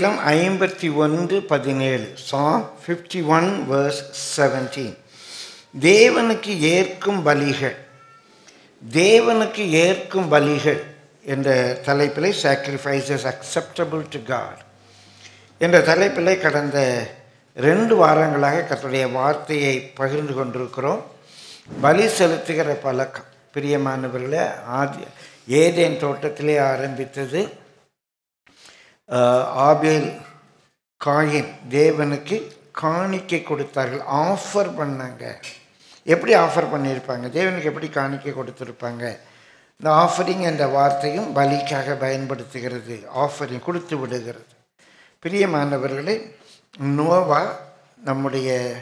சங்கீதம் ஐம்பத்தி ஒன்று பதினேழு. Song fifty one verse seventeen தேவனுக்கு ஏற்கும் பலிகள். தேவனுக்கு ஏற்கும் பலிகள் என்ற தலைப்பில் சாக்ரிஃபைசஸ் அக்செப்டபிள் டு காட் என்ற தலைப்பில் கடந்த ரெண்டு வாரங்களாக கர்த்தருடைய வார்த்தையை பகிர்ந்து கொண்டிருக்கிறோம். பலி செலுத்துகிற பழக்கம். பிரியமானவர்களை ஆதி ஏதேன் தோட்டத்திலே ஆரம்பித்தது. ஆபேல் காயின் தேவனுக்கு காணிக்கை கொடுத்தார்கள். ஆஃபர் பண்ணாங்க. எப்படி ஆஃபர் பண்ணியிருப்பாங்க? தேவனுக்கு எப்படி காணிக்கை கொடுத்துருப்பாங்க? இந்த ஆஃபரிங் என்ற வார்த்தையும் பலிக்காக பயன்படுத்துகிறது. ஆஃபரிங் கொடுத்து விடுகிறது. பிரியமானவர்களே நோவா நம்முடைய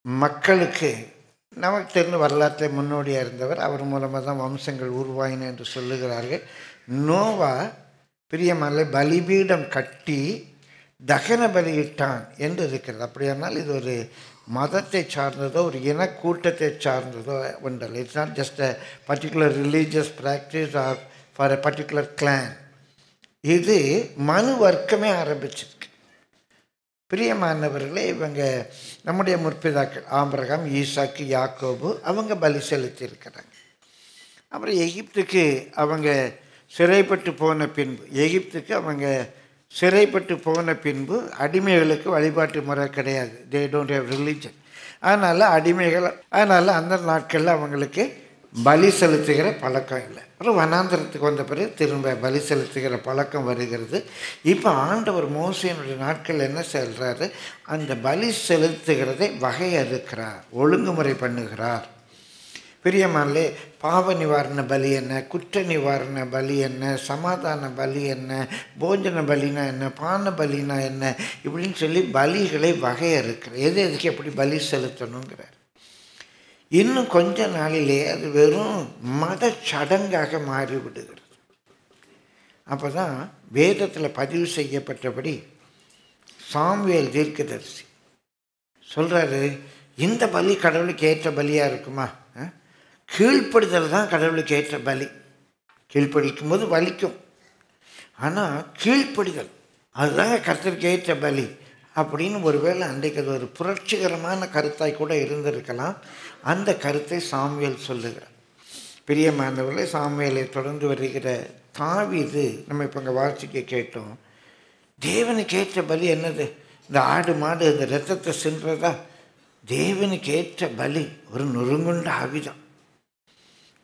மக்களுக்கு நமக்கு தெரிந்த வரலாற்றில் முன்னோடியாக இருந்தவர். அவர் மூலமாக தான் வம்சங்கள் உருவாயின என்று சொல்லுகிறார்கள். நோவா பிரியமான பலிபீடம் கட்டி தகன பலியிட்டான் என்று இருக்கிறது அப்படியானால் இது ஒரு மதத்தை சார்ந்ததோ ஒரு இனக்கூட்டத்தை சார்ந்ததோ ஒன்றல் it's not just a particular religious practice or for a particular clan இது மனு வர்க்கமே ஆரம்பிச்சிருக்கு. பிரியமானவர்களே இவங்க நம்முடைய முற்பிதாக்கள் ஆம்பரகம் ஈசாக்கு யாக்கோபு அவங்க பலி செலுத்தியிருக்கிறாங்க. அப்புறம் எகிப்துக்கு அவங்க சிறைப்பட்டு போன பின்பு எகிப்துக்கு அவங்க சிறைப்பட்டு போன பின்பு அடிமைகளுக்கு வழிபாட்டு முறை கிடையாது. தே டோன்ட் ஹேவ் ரிலீஜன் அதனால் அடிமைகள் அதனால் அந்த நாட்களில் அவங்களுக்கு பலி செலுத்துகிற பழக்கம் இல்லை. அப்புறம் வனாந்திரத்துக்கு வந்த பிறகு திரும்ப பலி செலுத்துகிற பழக்கம் வருகிறது. இப்போ ஆண்டவர் மோசையினுடைய நாட்கள் என்ன சொல்கிறாரு அந்த பலி செலுத்துகிறதை வகையறுக்கிறார் ஒழுங்குமுறை பண்ணுகிறார். பிரியமானே பாவ நிவாரண பலி என்ன குற்ற நிவாரண பலி என்ன சமாதான பலி என்ன போஜன பலினா என்ன பான பலினா என்ன இப்படின்னு சொல்லி பலிகளை வகையறுக்கிறார். எது எதுக்கு எப்படி பலி செலுத்தணுங்கிறார். இன்னும் கொஞ்ச நாளிலே அது வெறும் மத சடங்காக மாறிவிடுகிறது. அப்போ தான் வேதத்தில் பதிவு செய்யப்பட்டபடி சாமுவேல் தீர்க்கதரிசி சொல்கிறாரு இந்த பலி கடவுளுக்கு ஏற்ற பலியாக இருக்குமா? கீழ்ப்படுதல் தான் கடவுளுக்கு ஏற்ற பலி கீழ்ப்படிக்கும் போது வலிக்கும். ஆனால் கீழ்ப்படிதல் அதுதாங்க கர்த்தருக்கு ஏற்ற பலி அப்படின்னு ஒருவேளை அன்றைக்கு அது ஒரு புரட்சிகரமான கருத்தாய் கூட இருந்திருக்கலாம். அந்த கருத்தை சாமியல் சொல்லுகிறார். பிரியமானவர்களே சாமியலை தொடர்ந்து வருகிற தாவிது நம்ம இப்போ இங்கே வாசிக்க கேட்டோம். தேவனுக்கு ஏற்ற பலி என்னது? இந்த ஆடு மாடு இந்த ரத்தத்தை சென்றதா தேவனுக்கு ஏற்ற பலி ஒரு நொறுங்குண்ட ஆவிதான்.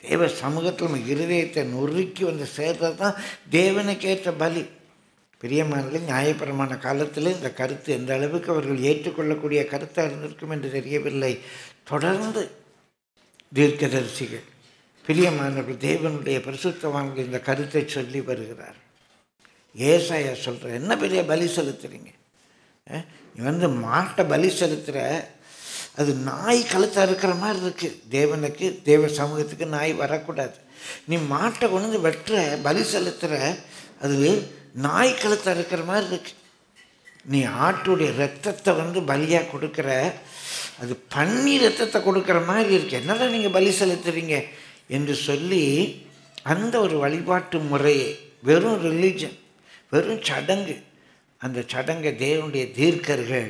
தேவ சமூகத்தில் நம்ம இருதயத்தை நொறுக்கி வந்து சேர்றது தான் தேவனுக்கு ஏற்ற பலி. பிரியமானது நியாயபரமான காலத்தில் இந்த கருத்து எந்த அளவுக்கு அவர்கள் ஏற்றுக்கொள்ளக்கூடிய கருத்தாக இருந்திருக்கும் என்று தெரியவில்லை. தொடர்ந்து தீர்க்கதரிசிகள் பிரியமானவர்கள் தேவனுடைய பரிசுத்தவான்கள் இந்த கருத்தை சொல்லி வருகிறார். ஏசாயா சொல்கிற என்ன பெரிய பலி செலுத்துறீங்க? நீ வந்து மாட்டை பலி செலுத்துகிற அது நாய் கழுத்தாக இருக்கிற மாதிரி இருக்குது தேவனுக்கு தேவ சமூகத்துக்கு நாய் வரக்கூடாது. நீ மாட்டை கொண்டு வந்து வெட்டுற பலி செலுத்துகிற அது நாய் கழுத்தாக இருக்கிற மாதிரி இருக்கு. நீ ஆட்டுடைய ரத்தத்தை வந்து பலியாக கொடுக்குற அது பன்னி ரத்தத்தை கொடுக்குற மாதிரி இருக்கு. என்னடா நீங்கள் பலி செலுத்துறீங்க? என்று சொல்லி அந்த ஒரு வழிபாட்டு முறையை வெறும் ரிலீஜன் வெறும் சடங்கு அந்த சடங்கை தேவனுடைய தீர்க்கர்கள்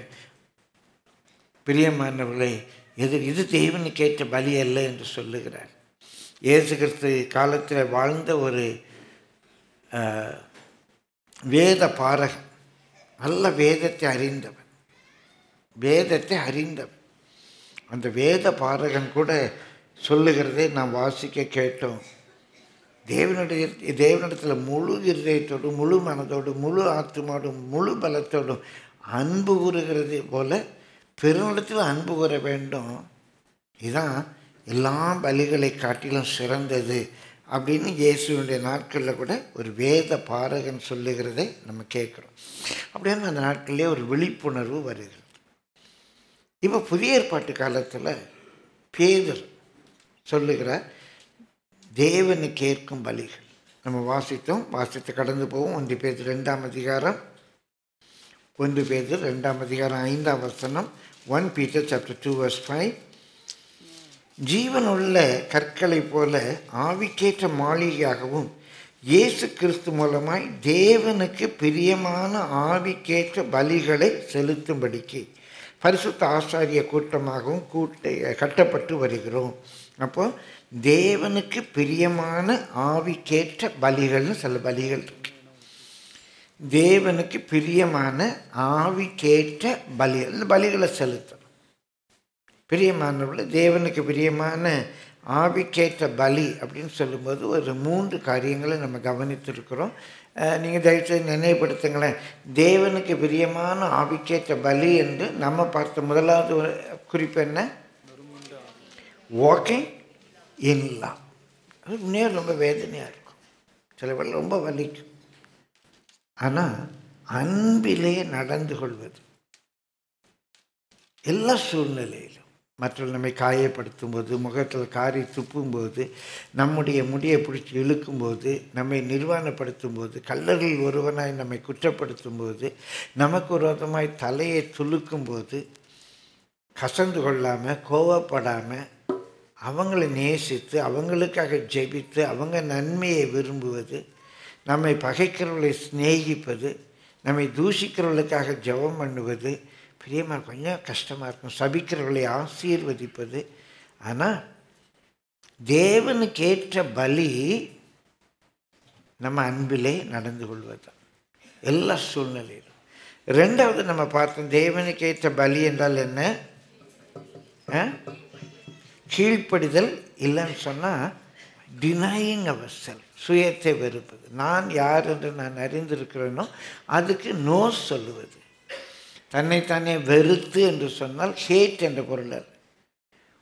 பிரியமானவர்களே எது இது தேவனுக்கு ஏற்ற பலி அல்ல என்று சொல்லுகிறார். இயேசு கிறிஸ்து காலத்தில் வாழ்ந்த ஒரு வேத பாரகன் நல்ல வேதத்தை அறிந்தவன். வேதத்தை அறிந்தவன். அந்த வேத பாரகன் கூட சொல்லுகிறதை நாம் வாசிக்க கேட்டோம். தேவனுடைய தேவனிடத்தில் முழு இருதயத்தோடும் முழு மனதோடும் முழு ஆத்மாவோடும் முழு பலத்தோடும் அன்பு கூறுகிறது போல பெருநிலத்தில் அன்பு கூற வேண்டும். இதுதான் எல்லா பலிகளை காட்டிலும் சிறந்தது அப்படின்னு இயேசுடைய நாட்களில் கூட ஒரு வேத பாரகன் சொல்லுகிறதை நம்ம கேட்குறோம். அப்படின்னு அந்த நாட்களிலே ஒரு விழிப்புணர்வு வருகிறது. இப்போ புதிய ஏற்பாட்டு காலத்தில் பேதர் சொல்லுகிற தேவனை கேட்கும் பலிகள். நம்ம வாசித்தோம் வாசித்து கடந்து போவோம். ஒன்று பேர் ரெண்டாம் அதிகாரம் ஒன்று பேர் ரெண்டாம் அதிகாரம் ஐந்தாம் வசனம் one Peter chapter two verse five ஜீவனுள்ள கற்களைப் போல ஆவிக்கேற்ற மாளிகையாகவும் இயேசு கிறிஸ்து மூலமாய் தேவனுக்கு பிரியமான ஆவிக்கேற்ற பலிகளை செலுத்தும்படிக்கு பரிசுத்த ஆசாரிய கூட்டமாகவும் கூட்ட கட்டப்பட்டு வருகிறோம். அப்போ தேவனுக்கு பிரியமான ஆவிக்கேற்ற பலிகள்னு சில பலிகள் இருக்கு. தேவனுக்கு பிரியமான ஆவிக்கேற்ற பலி. இந்த பலிகளை செலுத்தணும். பிரியமானவர்கள் தேவனுக்கு பிரியமான ஆவிக்கேற்ற பலி அப்படின்னு சொல்லும்போது ஒரு மூன்று காரியங்களை நம்ம கவனித்திருக்கிறோம். நீங்கள் தயவுசெய்து நினைவுபடுத்துங்களேன். தேவனுக்கு பிரியமான ஆவிக்கேற்ற பலி என்று நம்ம பார்த்த முதலாவது ஒரு குறிப்பு என்ன? வாக்கிங் இன் அது உண்மையாக ரொம்ப வேதனையாக இருக்கும். சில பேர் ரொம்ப வலிக்கும். ஆனால் அன்பிலே நடந்து கொள்வது. எல்லா சூழ்நிலையிலும். மற்றவர்கள் நம்மை காயப்படுத்தும் போது முகத்தில் காரி துப்பும்போது நம்முடைய முடியை பிடிச்சி இழுக்கும்போது நம்மை நிர்வாணப்படுத்தும் போது கல்லறில் ஒருவனாய் நம்மை குற்றப்படுத்தும் போது நமக்கு ஒரு விதமாய் தலையை துளுக்கும் போது கசந்து கொள்ளாமல் கோவப்படாமல் அவங்களை நேசித்து அவங்களுக்காக ஜெபித்து அவங்க நன்மையை விரும்புவது நம்மை பகைக்கிறவர்களை சிநேகிப்பது நம்மை தூஷிக்கிறவர்களுக்காக ஜெபம் பண்ணுவது பிரியமாக கொஞ்சம் கஷ்டமாக இருக்கும். சபிக்கிறவர்களை ஆசீர்வதிப்பது. ஆனால் தேவனுக்கேற்ற பலி நம்ம அன்பிலே நடந்து கொள்வது எல்லா சூழ்நிலையிலும். ரெண்டாவது நம்ம பார்த்தோம் தேவனுக்கேற்ற பலி என்றால் என்ன? ஆ? கீழ்ப்படிதல் இல்லைன்னு சொன்னால் டினாயிங் அவர் செல்ஃப் சுயத்தை வெறுப்பு. நான் யார் என்று நான் அறிந்திருக்கிறேனோ அதுக்கு நோ சொல்லுவது. தன்னைத்தானே வெறுத்து என்று சொன்னால் ஹேட் என்ற பொருள் அது.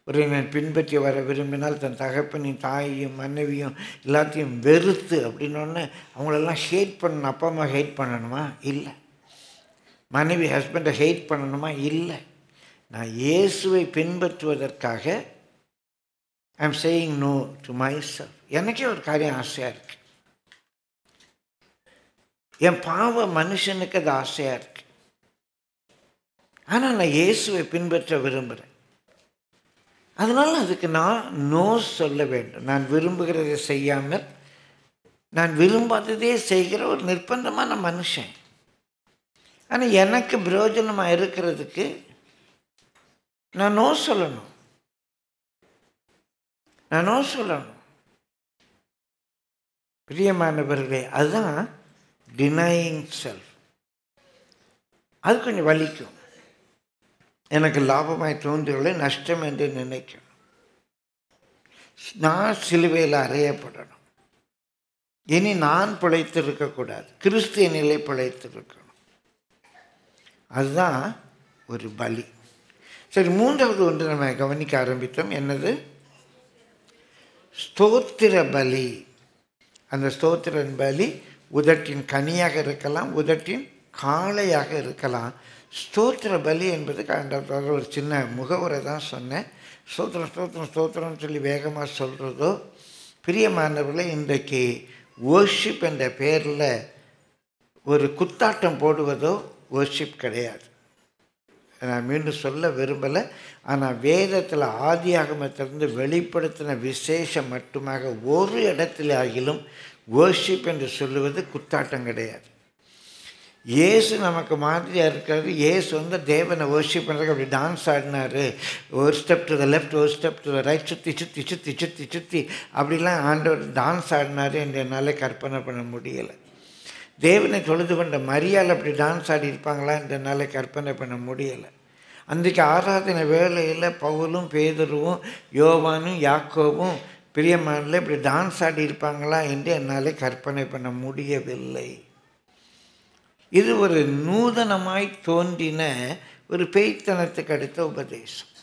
ஒரு பின்பற்றி வர விரும்பினால் தன் தகப்பனின் தாயையும் மனைவியும் எல்லாத்தையும் வெறுத்து அப்படின்னோடனே அவங்களெல்லாம் ஹேட் பண்ணணும். அப்பா அம்மா ஹேட் பண்ணணுமா? இல்லை. மனைவி ஹஸ்பண்டை ஹேட் பண்ணணுமா? இல்லை. நான் இயேசுவை பின்பற்றுவதற்காக I am saying no to my self எனக்கே ஒரு காரியம் ஆசையாக இருக்கு. என் பாவ மனுஷனுக்கு அது ஆசையாக இருக்கு. ஆனால் நான் இயேசுவை பின்பற்ற விரும்புகிறேன் அதனால் அதுக்கு நான் நோ சொல்ல வேண்டும். நான் விரும்புகிறதை செய்யாமல் நான் விரும்பாததே செய்கிற ஒரு நிர்பந்தமான மனுஷன். ஆனால் எனக்கு பிரயோஜனமாக இருக்கிறதுக்கு நான் நோ சொல்லணும். நான் நோ சொல்லணும். பிரியமானவர்களே அதுதான் டினையிங் செல்ஃப் அது கொஞ்சம் வலிக்கும். எனக்கு லாபமாய் தோன்றுகளை நஷ்டம் என்று நினைக்கணும் நான் சிலுவையில் அறையப்படணும். இனி நான் பிழைத்திருக்கக்கூடாது கிறிஸ்திய நிலை பிழைத்திருக்கணும். அதுதான் ஒரு பலி சரி மூன்றாவது ஒன்று நம்ம கவனிக்க ஆரம்பித்தோம். என்னது? ஸ்தோத்திர பலி. அந்த ஸ்தோத்திரன் பலி உதட்டின் கனியாக இருக்கலாம் உதட்டின் காளையாக இருக்கலாம். ஸ்தோத்திர பலி என்பது அந்த ஒரு சின்ன முகவுரை தான் சொன்னேன். ஸ்தோத்திரம் ஸ்தோத்திரம் ஸ்தோத்திரம்னு சொல்லி வேகமாக சொல்கிறதோ பிரியமானவர்களை இன்றைக்கு ஒர்ஷிப் என்ற பெயரில் ஒரு குத்தாட்டம் போடுவதோ ஒர்ஷிப் கிடையாது. நான் மீண்டும் சொல்ல விரும்பலை. ஆனால் வேதத்தில் ஆதியாகமத்திலிருந்து வெளிப்படுத்தின விசேஷம் மட்டுமாக ஒரு இடத்துல ஆகிலும் வேர்ஷிப் என்று சொல்லுவது குத்தாட்டம் கிடையாது. இயேசு நமக்கு மாதிரியாக இருக்கிறது இயேசு வந்து தேவனை ஒர்ஷிப் பண்ணுறதுக்கு அப்படி டான்ஸ் ஆடினார். ஒரு ஸ்டெப் டு த லெஃப்ட் ஒரு ஸ்டெப் டு த ரைட் சுற்றி சுற்றி சுற்றி சுற்றி சுற்றி அப்படிலாம் ஆண்டவர் டான்ஸ் ஆடினார் என்று என்னால் கற்பனை பண்ண முடியலை. தேவனை தொழுது கொண்ட மரியாதை அப்படி டான்ஸ் ஆடி இருப்பாங்களா என்னால் கற்பனை பண்ண முடியலை. அன்றைக்கு ஆராதனை வேலையில் பவுலும் பேதருவும் யோவானும் யாக்கோவும் பிரியமானில் இப்படி டான்ஸ் ஆடி இருப்பாங்களா என்று என்னால் கற்பனை பண்ண முடியவில்லை. இது ஒரு நூதனமாய் தோன்றின ஒரு பேய்த்தனத்துக்கு அடுத்த உபதேசம்.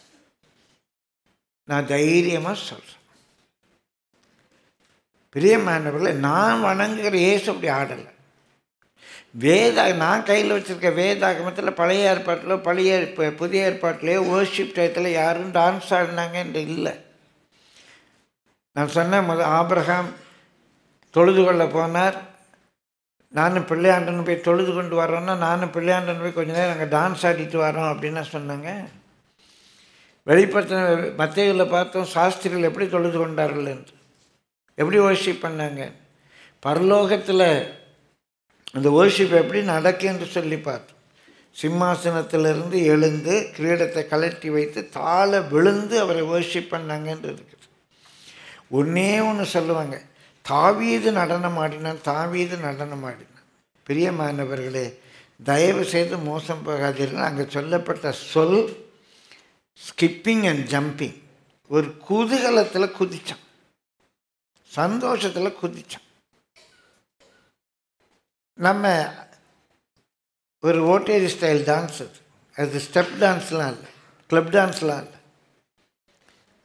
நான் தைரியமாக சொல்கிறேன் பிரியமானவர்களை நான் வணங்குகிற ஏசு அப்படி ஆடலை. வேத நான் கையில் வச்சுருக்க வேதாகமத்தில் பழைய ஏற்பாட்டில் பழைய இப்போ புதிய ஏற்பாட்டிலேயோ ஓர்ஷிப் டயத்தில் யாரும் டான்ஸ் ஆடினாங்க என்று இல்லை. நான் சொன்னேன் முத ஆபிரகாம் தொழுது கொள்ள போனார். நானும் பிள்ளையாண்டன் போய் தொழுது கொண்டு வரோன்னா நானும் பிள்ளையாண்டன் போய் கொஞ்ச நேரம் அங்கே டான்ஸ் ஆடிட்டு வரோம் அப்படின்னு சொன்னாங்க. வெளிப்படுத்தின மத்தியில் பார்த்தோம் சாஸ்திரிகள் எப்படி தொழுது கொண்டார்கள் என்று. எப்படி ஓர்ஷிப் பண்ணாங்க? பரலோகத்தில் அந்த worship எப்படி நடக்கும் என்று சொல்லி பார்த்தோம். சிம்மாசனத்திலிருந்து எழுந்து கிரீடத்தை கலட்டி வைத்து தாழ விழுந்து அவரை ஓர்ஷிப் பண்ணாங்கன்னு இருக்குது. ஒன்றே ஒன்று சொல்லுவாங்க. தாவீது நடனம் ஆடினான் தாவீது நடனம் ஆடினான். பிரியமானவர்களே தயவு செய்து மோசம் போகாதீர்கள். அங்கே சொல்லப்பட்ட சொல் ஸ்கிப்பிங் அண்ட் ஜம்பிங் ஒரு குதூகலத்தில் குதித்தான் சந்தோஷத்தில் குதித்தான் நம்ம ஒரு ஓட்டேரி ஸ்டைல் டான்ஸ் அது. அது ஸ்டெப் டான்ஸ்லாம் இல்லை கிளப் டான்ஸ்லாம் இல்லை.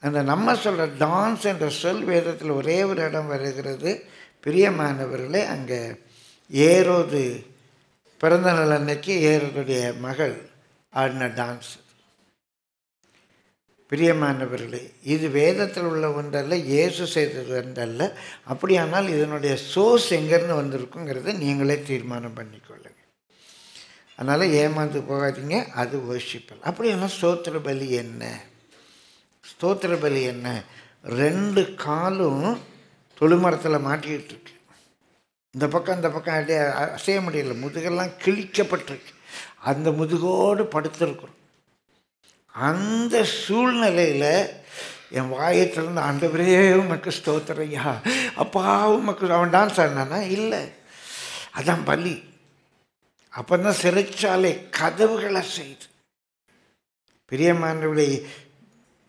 அந்த நம்ம சொல்கிற டான்ஸ் என்ற சொல் வேதத்தில் ஒரே ஒரு இடம் வருகிறது. பிரியமானவர்களே அங்கே ஏரோது பிறந்த நாள் அன்னைக்கு ஏரோதுடைய மகள் ஆடின டான்ஸ் பிரியமானவர்களே இது வேதத்தில் உள்ள ஒன்றல்ல இயேசு செய்தது ஒன்றல்ல. அப்படியானால் இதனுடைய சோர்ஸ் எங்கேருந்து வந்திருக்குங்கிறத நீங்களே தீர்மானம் பண்ணிக்கொள்ளுங்க. அதனால் ஏமாந்து போகாதீங்க அது worshipல் அப்படியானால் ஸ்தோத்திர பலி என்ன? ஸ்தோத்திர பலி என்ன? ரெண்டு காலும் தொழுமரத்தில் மாட்டிக்கிட்டு இருக்கு இந்த பக்கம் இந்த பக்கம் அப்படியே அசைய முடியல முதுகெல்லாம் கிழிக்கப்பட்டிருக்கு. அந்த முதுகோடு படுத்திருக்கிறோம். அந்த சூழ்நிலையில் என் வாயை திறந்து ஆண்டவரே உமக்கு ஸ்தோத்திரையா அப்பா உமக்கு அவன் டான்ஸ் ஆடினானா இல்லை. அதான் பலி. அப்போ தான் சிறைச்சாலை கதவுகளை செய்து. பிரியமானவளை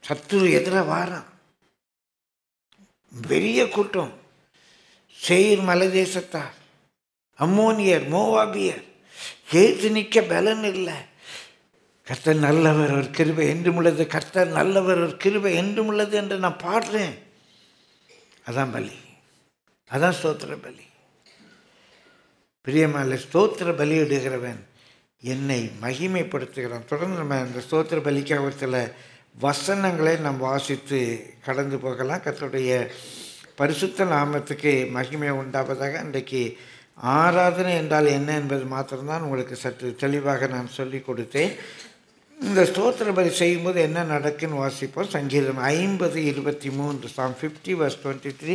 சத்துரு எதிர வாரான். பெரிய கூட்டம். செயிர் மலை தேசத்தார் அம்மோனியர் மோவாபியர். ஏற்று நிற்க பலன் இல்லை. கர்த்தர் நல்லவர் ஒரு கிருபை என்றும் உள்ளது. கர்த்தர் நல்லவர் ஒரு கிருபை என்றும் உள்ளது என்று நான் பாடுறேன். அதான் பலி. அதான் ஸ்தோத்திர பலி. பிரியமால ஸ்தோத்திர பலியிடுகிறவன் என்னை மகிமைப்படுத்துகிறான். தொடர்ந்து நம்ம இந்த ஸ்தோத்திர பலிக்காக ஒரு சில வசனங்களை நாம் வாசித்து கடந்து போகலாம். கத்தருடைய பரிசுத்த நாமத்துக்கு மகிமை உண்டாவதாக இன்றைக்கு ஆராதனை என்றால் என்ன என்பது மாத்திரம்தான் உங்களுக்கு சற்று தெளிவாக நான் சொல்லி கொடுத்தேன். இந்த ஸ்தோத்திர பலி செய்யும்போது என்ன நடக்குன்னு வாசிப்போம். சங்கீதம் ஐம்பது இருபத்தி மூன்று psalm fifty verse twenty three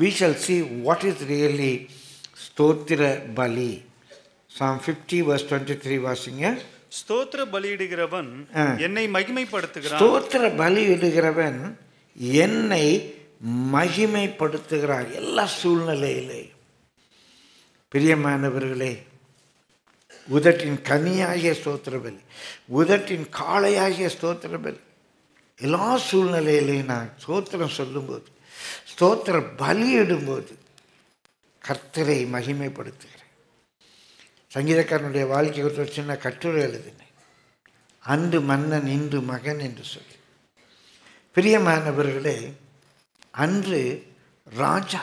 we shall see what is really ஸ்தோத்திர பலி. Psalm fifty verse twenty three வாசிங்க. ஸ்தோத்திர பலியிடுகிறவன். என்னை மகிமைப்படுத்துகிறான். ஸ்தோத்திர பலி இடுகிறவன் என்னை மகிமைப்படுத்துகிறான் எல்லா சூழ்நிலையிலே. பிரியமானவர்களே உதட்டின் கனியாகிய ஸ்தோத்திர பலி உதட்டின் காளையாகிய ஸ்தோத்திர பலி எல்லா சூழ்நிலையிலையும் நான் ஸ்தோத்திரம் சொல்லும்போது ஸ்தோத்திர பலியிடும்போது கர்த்தரை மகிமைப்படுத்துகிறேன். சங்கீதக்காரனுடைய வாழ்க்கை குறித்து ஒரு சின்ன கட்டுரை எழுதினேன். அன்று மன்னன் இன்று மகன் என்று சொல்லி. பிரியமானவர்களே அன்று ராஜா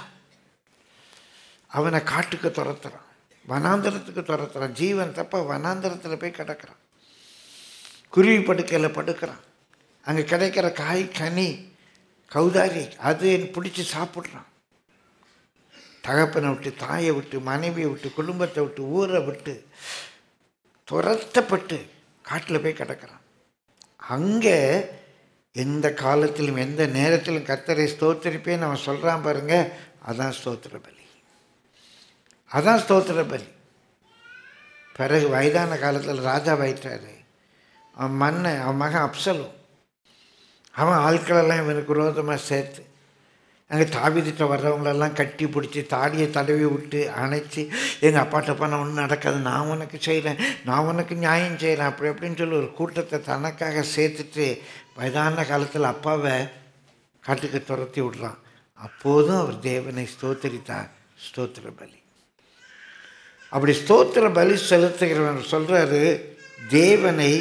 அவனை காட்டுக்கு துரத்துறான். வனாந்திரத்துக்கு துரத்துகிறான் ஜீவன் தப்ப வனாந்தரத்தில் போய் கிடக்கிறான். குருவி படுக்கையில் படுக்கிறான். அங்கே கிடைக்கிற காய் கனி கௌதாரி அது பிடிச்சி சாப்பிட்றான். தகப்பனை விட்டு தாயை விட்டு மனைவியை விட்டு குடும்பத்தை விட்டு ஊரை விட்டு துரத்தப்பட்டு காட்டில் போய் கிடக்கிறான். அங்கே எந்த காலத்திலும் எந்த நேரத்திலும் கத்தரை ஸ்தோத்திரிப்பேன்னு அவன் சொல்கிறான் பாருங்க. அதான் ஸ்தோத்திரப்பேன் அதான் ஸ்தோத்திர பலி பிறகு வயதான காலத்தில் ராஜா வயிற்றாரு அவன் மன்னன் அவன் மகன் அப்சலும் அவன் ஆட்களெல்லாம் இவனுக்கு விரோதமாக சேர்த்து அங்கே தாவிதிட்ட வர்றவங்களெல்லாம் கட்டி பிடிச்சி தாடியை தடவி விட்டு அணைச்சி எங்கள் அப்பாட்ட பண்ண ஒன்றும் நடக்காது நான் உனக்கு செய்கிறேன் நான் உனக்கு நியாயம் செய்கிறேன் அப்படி அப்படின்னு சொல்லி ஒரு கூட்டத்தை தனக்காக சேர்த்துட்டு வயதான காலத்தில் அப்பாவை காட்டுக்கு துரத்தி விடுறான். அப்போதும் அவர் தேவனை ஸ்தோத்தரித்தார். ஸ்தோத்திர பலி அப்படி ஸ்தோத்திர பலி செலுத்துகிறவன் சொல்றாரு தேவனை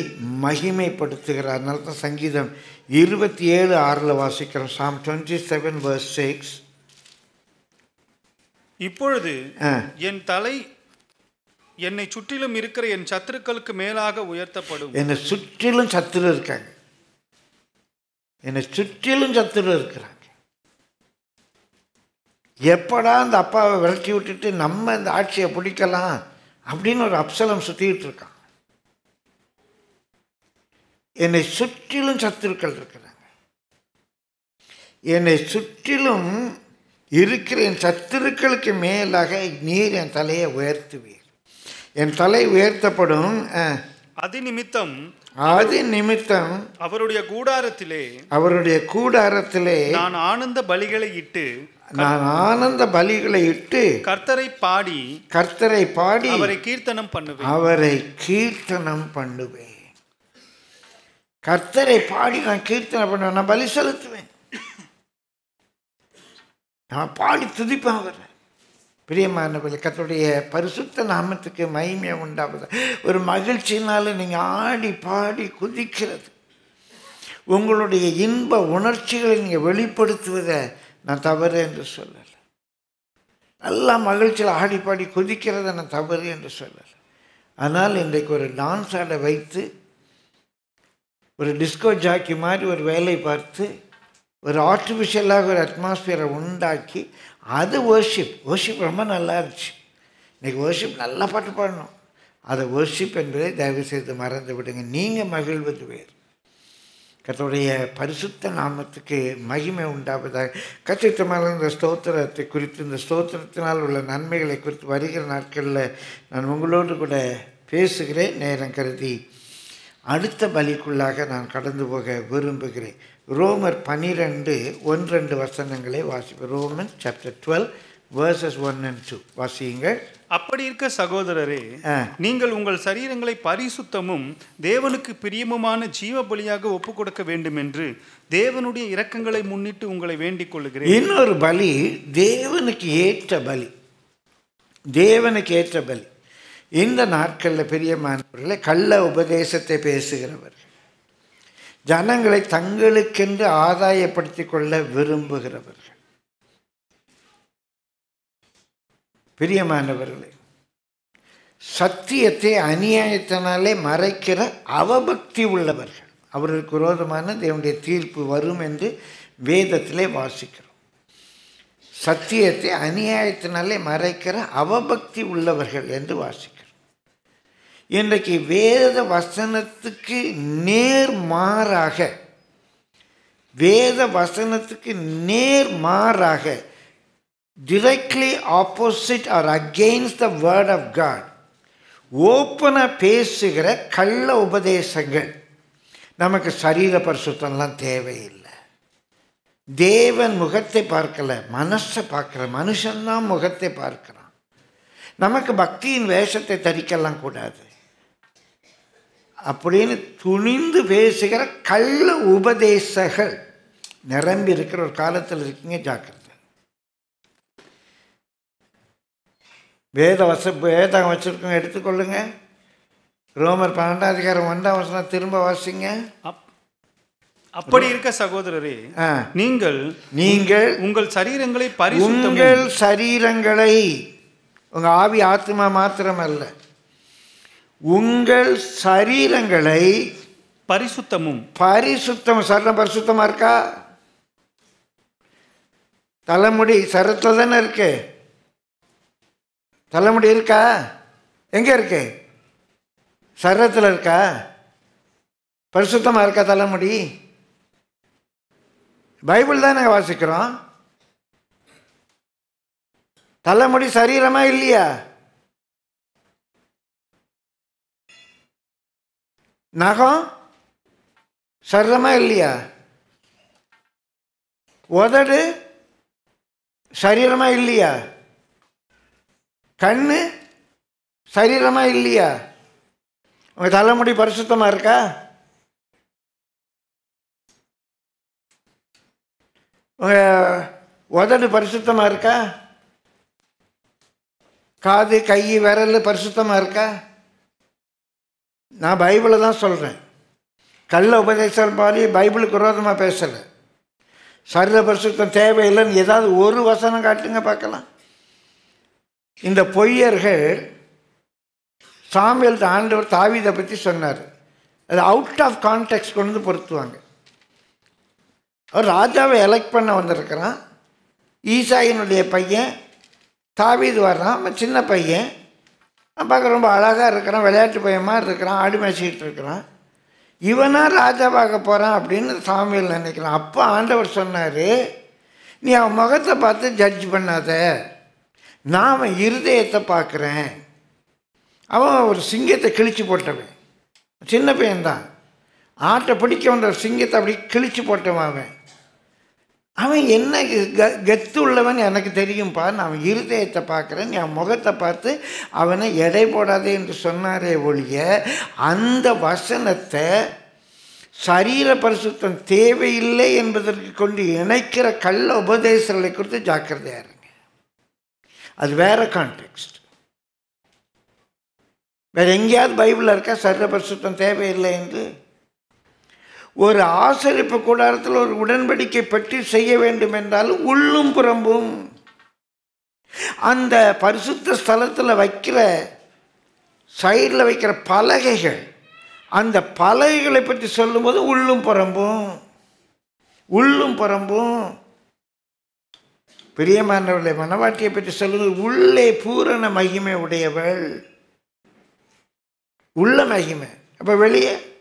மகிமைப்படுத்துகிறார். அதனால தான் சங்கீதம் இருபத்தி ஏழு ஆறில் வாசிக்கிறோம். Psalm twenty seven verse six இப்பொழுது என் தலை என்னை சுற்றிலும் இருக்கிற என் சத்துருக்களுக்கு மேலாக உயர்த்தப்படும். என்னை சுற்றிலும் சத்துரு இருக்காங்க. என்னை சுற்றிலும் சத்துரு இருக்கிறாங்க. எப்படா அந்த அப்பாவை விரட்டி விட்டுட்டு நம்ம இந்த ஆட்சியை பிடிக்கலாம் அப்படின்னு ஒரு அப்சலம் சுற்றிக்கிட்டு இருக்கான். என்னை சுற்றிலும் சத்துருக்கள் இருக்கிறாங்க. என்னை சுற்றிலும் இருக்கிற என் சத்துருக்களுக்கு மேலாக நீர் என் தலையை உயர்த்துவீர். என் தலை உயர்த்தப்படும் அது நிமித்தம் அது நிமித்தம் அவருடைய கூடாரத்திலே அவருடைய கூடாரத்திலே நான் ஆனந்த பலிகளை இட்டு நான் ஆனந்த பலிகளை இட்டு கர்த்தரை பாடி கர்த்தரை பாடி அவரை கீர்த்தனம் பண்ணுவேன். அவரை கீர்த்தனம் பண்ணுவேன். கர்த்தரை பாடி நான் கீர்த்தனை பண்ணுவேன். நான் பலி செலுத்துவேன். நான் பாடி துதிப்பேன் அவரை. பிரியமானவர்களே கர்த்தருடைய பரிசுத்த நாமத்துக்கு மகிமை உண்டாவது ஒரு மகிழ்ச்சினால நீங்கள் ஆடி பாடி குதிக்கிறது. உங்களுடைய இன்ப உணர்ச்சிகளை நீங்கள் வெளிப்படுத்துவதை நான் தவறு என்று சொல்லலை. நல்லா மகிழ்ச்சியில் ஆடி பாடி குதிக்கிறத நான் தவறு என்று சொல்லலை. ஆனால் இன்றைக்கு ஒரு டான்ஸ் ஆட வைத்து ஒரு டிஸ்கோ ஜாக்கி மாதிரி ஒரு வேலை பார்த்து ஒரு ஆர்டிஃபிஷியலாக ஒரு அட்மாஸ்பியரை உண்டாக்கி அது வர்ஷிப் வர்ஷிப் ரொம்ப நல்லா இருந்துச்சு. இன்றைக்கி வர்ஷிப் நல்லா பாட்டு பாடணும். அதை வர்ஷிப் என்பதை தயவு செய்து மறந்து விடுங்க. நீங்கள் மகிழ்வது வேறு. கத்தோடைய பரிசுத்த நாமத்துக்கு மகிமை உண்டாவதாக. கத்தித்தமாக இந்த ஸ்தோத்திரத்தை குறித்து இந்த ஸ்தோத்திரத்தினால் உள்ள நன்மைகளை குறித்து வருகிற நாட்களில் நான் உங்களோடு கூட பேசுகிறேன் நேரம் கருதி. அடுத்த பலிக்குள்ளாக நான் கடந்து போக விரும்புகிறேன். ரோமர் பனிரெண்டு ஒன்றெண்டு வசனங்களை வாசிப்பேன் Roman chapter twelve verses one and two வாசியுங்கள். அப்படி இருக்க சகோதரரே. நீங்கள் உங்கள் சரீரங்களை பரிசுத்தமும் தேவனுக்கு பிரியமுமான ஜீவ பலியாக ஒப்பு கொடுக்க வேண்டும் என்று தேவனுடைய இரக்கங்களை முன்னிட்டு உங்களை வேண்டிக் கொள்கிறேன் இன்னொரு பலி தேவனுக்கு ஏற்ற பலி. தேவனுக்கு ஏற்ற பலி. இந்த நாட்களில் பிரியமானவர்களே கள்ள உபதேசத்தை பேசுகிறவர்கள் ஜனங்களை தங்களுக்கென்று ஆதாயப்படுத்திக் கொள்ள விரும்புகிறவர்கள் பிரியமானவர்களே சத்தியத்தை அநியாயத்தினாலே மறைக்கிற அவபக்தி உள்ளவர்கள். அவர்களுக்கு விரோதமான தேவனுடைய தீர்ப்பு வரும் என்று வேதத்திலே வாசிக்கிறோம். சத்தியத்தை அநியாயத்தினாலே மறைக்கிற அவபக்தி உள்ளவர்கள் என்று வாசிக்கிறோம். இன்றைக்கு வேத வசனத்துக்கு நேர் மாறாக வேத வசனத்துக்கு நேர் மாறாக directly opposite or against the word of God ஓப்பனாக பேசுகிற கள்ள உபதேசங்கள். நமக்கு சரீர பரிசுத்தம்லாம் தேவையில்லை. தேவன் முகத்தை பார்க்கல மனசை பார்க்கல மனுஷன்தான் முகத்தை பார்க்குறான். நமக்கு பக்தியின் வேஷத்தை தரிக்கலாம் கூடாது. அப்படின்னு துணிந்து பேசுகிற கள்ள உபதேசங்கள். நிரம்பி இருக்கிற ஒரு காலத்தில் இருக்கீங்க ஜாக்கிரதை. வேத வச வேதம் வச்சுருக்கோங்க எடுத்துக்கொள்ளுங்க. ரோமர் பன்னெண்டாம் அதிகாரம் ஒன்றாம் வசனம் திரும்ப வாசிங்க. அப்- அப்படி இருக்க சகோதரரே நீங்கள் நீங்கள் உங்கள் சரீரங்களை உங்கள் சரீரங்களை உங்க ஆவி ஆத்மா மாத்திரமல்ல. உங்கள் சரீரங்களை பரிசுத்தமும். பரிசுத்தம் சரணம் பரிசுத்தமா இருக்கா? தலைமுடி சரத்தில் தானே இருக்கு. தலைமுடி இருக்கா? எங்கே இருக்கு? சரத்தில் இருக்கா? பரிசுத்தமாக இருக்கா தலைமுடி பைபிள் தான் நாங்கள் வாசிக்கிறோம். தலைமுடி சரீரமாக இல்லையா? நகம் சரீரமாக இல்லையா? உதடு சரீரமாக இல்லையா? கண் சரீரமாக இல்லையா? உங்கள் தலைமுடி பரிசுத்தமாக இருக்கா? உங்கள் உதடு பரிசுத்தமாக இருக்கா? காது கை விரல் பரிசுத்தமாக இருக்கா? நான் பைபிளை தான் சொல்கிறேன் கள்ள உபதேசம் பாதி பைபிளுக்கு விரோதமாக பேசலை. சரீர பரிசுத்தம் தேவையில்லைன்னு ஏதாவது ஒரு வசனம் காட்டுங்க பார்க்கலாம். இந்த பொய்யர்கள் சாமியல் ஆண்டவர் தாவீதை பற்றி சொன்னார். அது அவுட் ஆஃப் கான்டெக்ட் கொண்டு வந்து பொருத்துவாங்க. அவர் ராஜாவை எலெக்ட் பண்ண வந்திருக்கிறான். ஈசாயினுடைய பையன் தாவீது வர்றான். அவன் சின்ன பையன். பார்க்க ரொம்ப அழகாக இருக்கிறான் விளையாட்டு பையன் மாதிரி இருக்கிறான் ஆடு மேய்ச்சிக்கிட்டு இருக்கிறான். இவனாக ராஜாவாக போகிறான் அப்படின்னு சாமியில் நினைக்கிறான். அப்போ ஆண்டவர் சொன்னார் நீ அவன் முகத்தை பார்த்து ஜட்ஜ் பண்ணாத. நான் அவன் இருதயத்தை பார்க்குறேன். அவன் ஒரு சிங்கத்தை கிழிச்சு போட்டவன். சின்ன பையன்தான். ஆட்டை பிடிக்க வந்த ஒரு சிங்கத்தை அப்படி கிழிச்சு போட்டவன் அவன். அவன் என்ன க- கெத்து உள்ளவன் எனக்கு தெரியும்ப்பா நான் இருதயத்தை பார்க்குறேன். என் முகத்தை பார்த்து அவனை எடை போடாதே என்று சொன்னாரே ஒழிய அந்த வசனத்தை சரீர பரிசுத்தம் தேவையில்லை என்பதற்கு கொண்டு இணைக்கிற கள்ள உபதேசங்களை குறித்து ஜாக்கிரதையார் அது வேற கான்டெக்ட் வேற எங்கேயாவது பைபிளில் இருக்கா சர்வ பரிசுத்தம் தேவையில்லை என்று? ஒரு ஆசரிப்பு கூடாரத்தில் ஒரு உடன்படிக்கை பற்றி செய்ய வேண்டும் என்றாலும் உள்ளும் புறம்பும் அந்த பரிசுத்த ஸ்தலத்தில் வைக்கிற சைடில் வைக்கிற பலகைகள் அந்த பலகைகளை பற்றி சொல்லும்போது உள்ளும் புறம்பும். உள்ளும் புறம்பும். பிரியமானவர்களை மனவாட்டியை பற்றி சொல்லுங்கள். உள்ளே பூரண மகிமை உடையவள். உள்ள மகிமை. அப்போ வெளியே?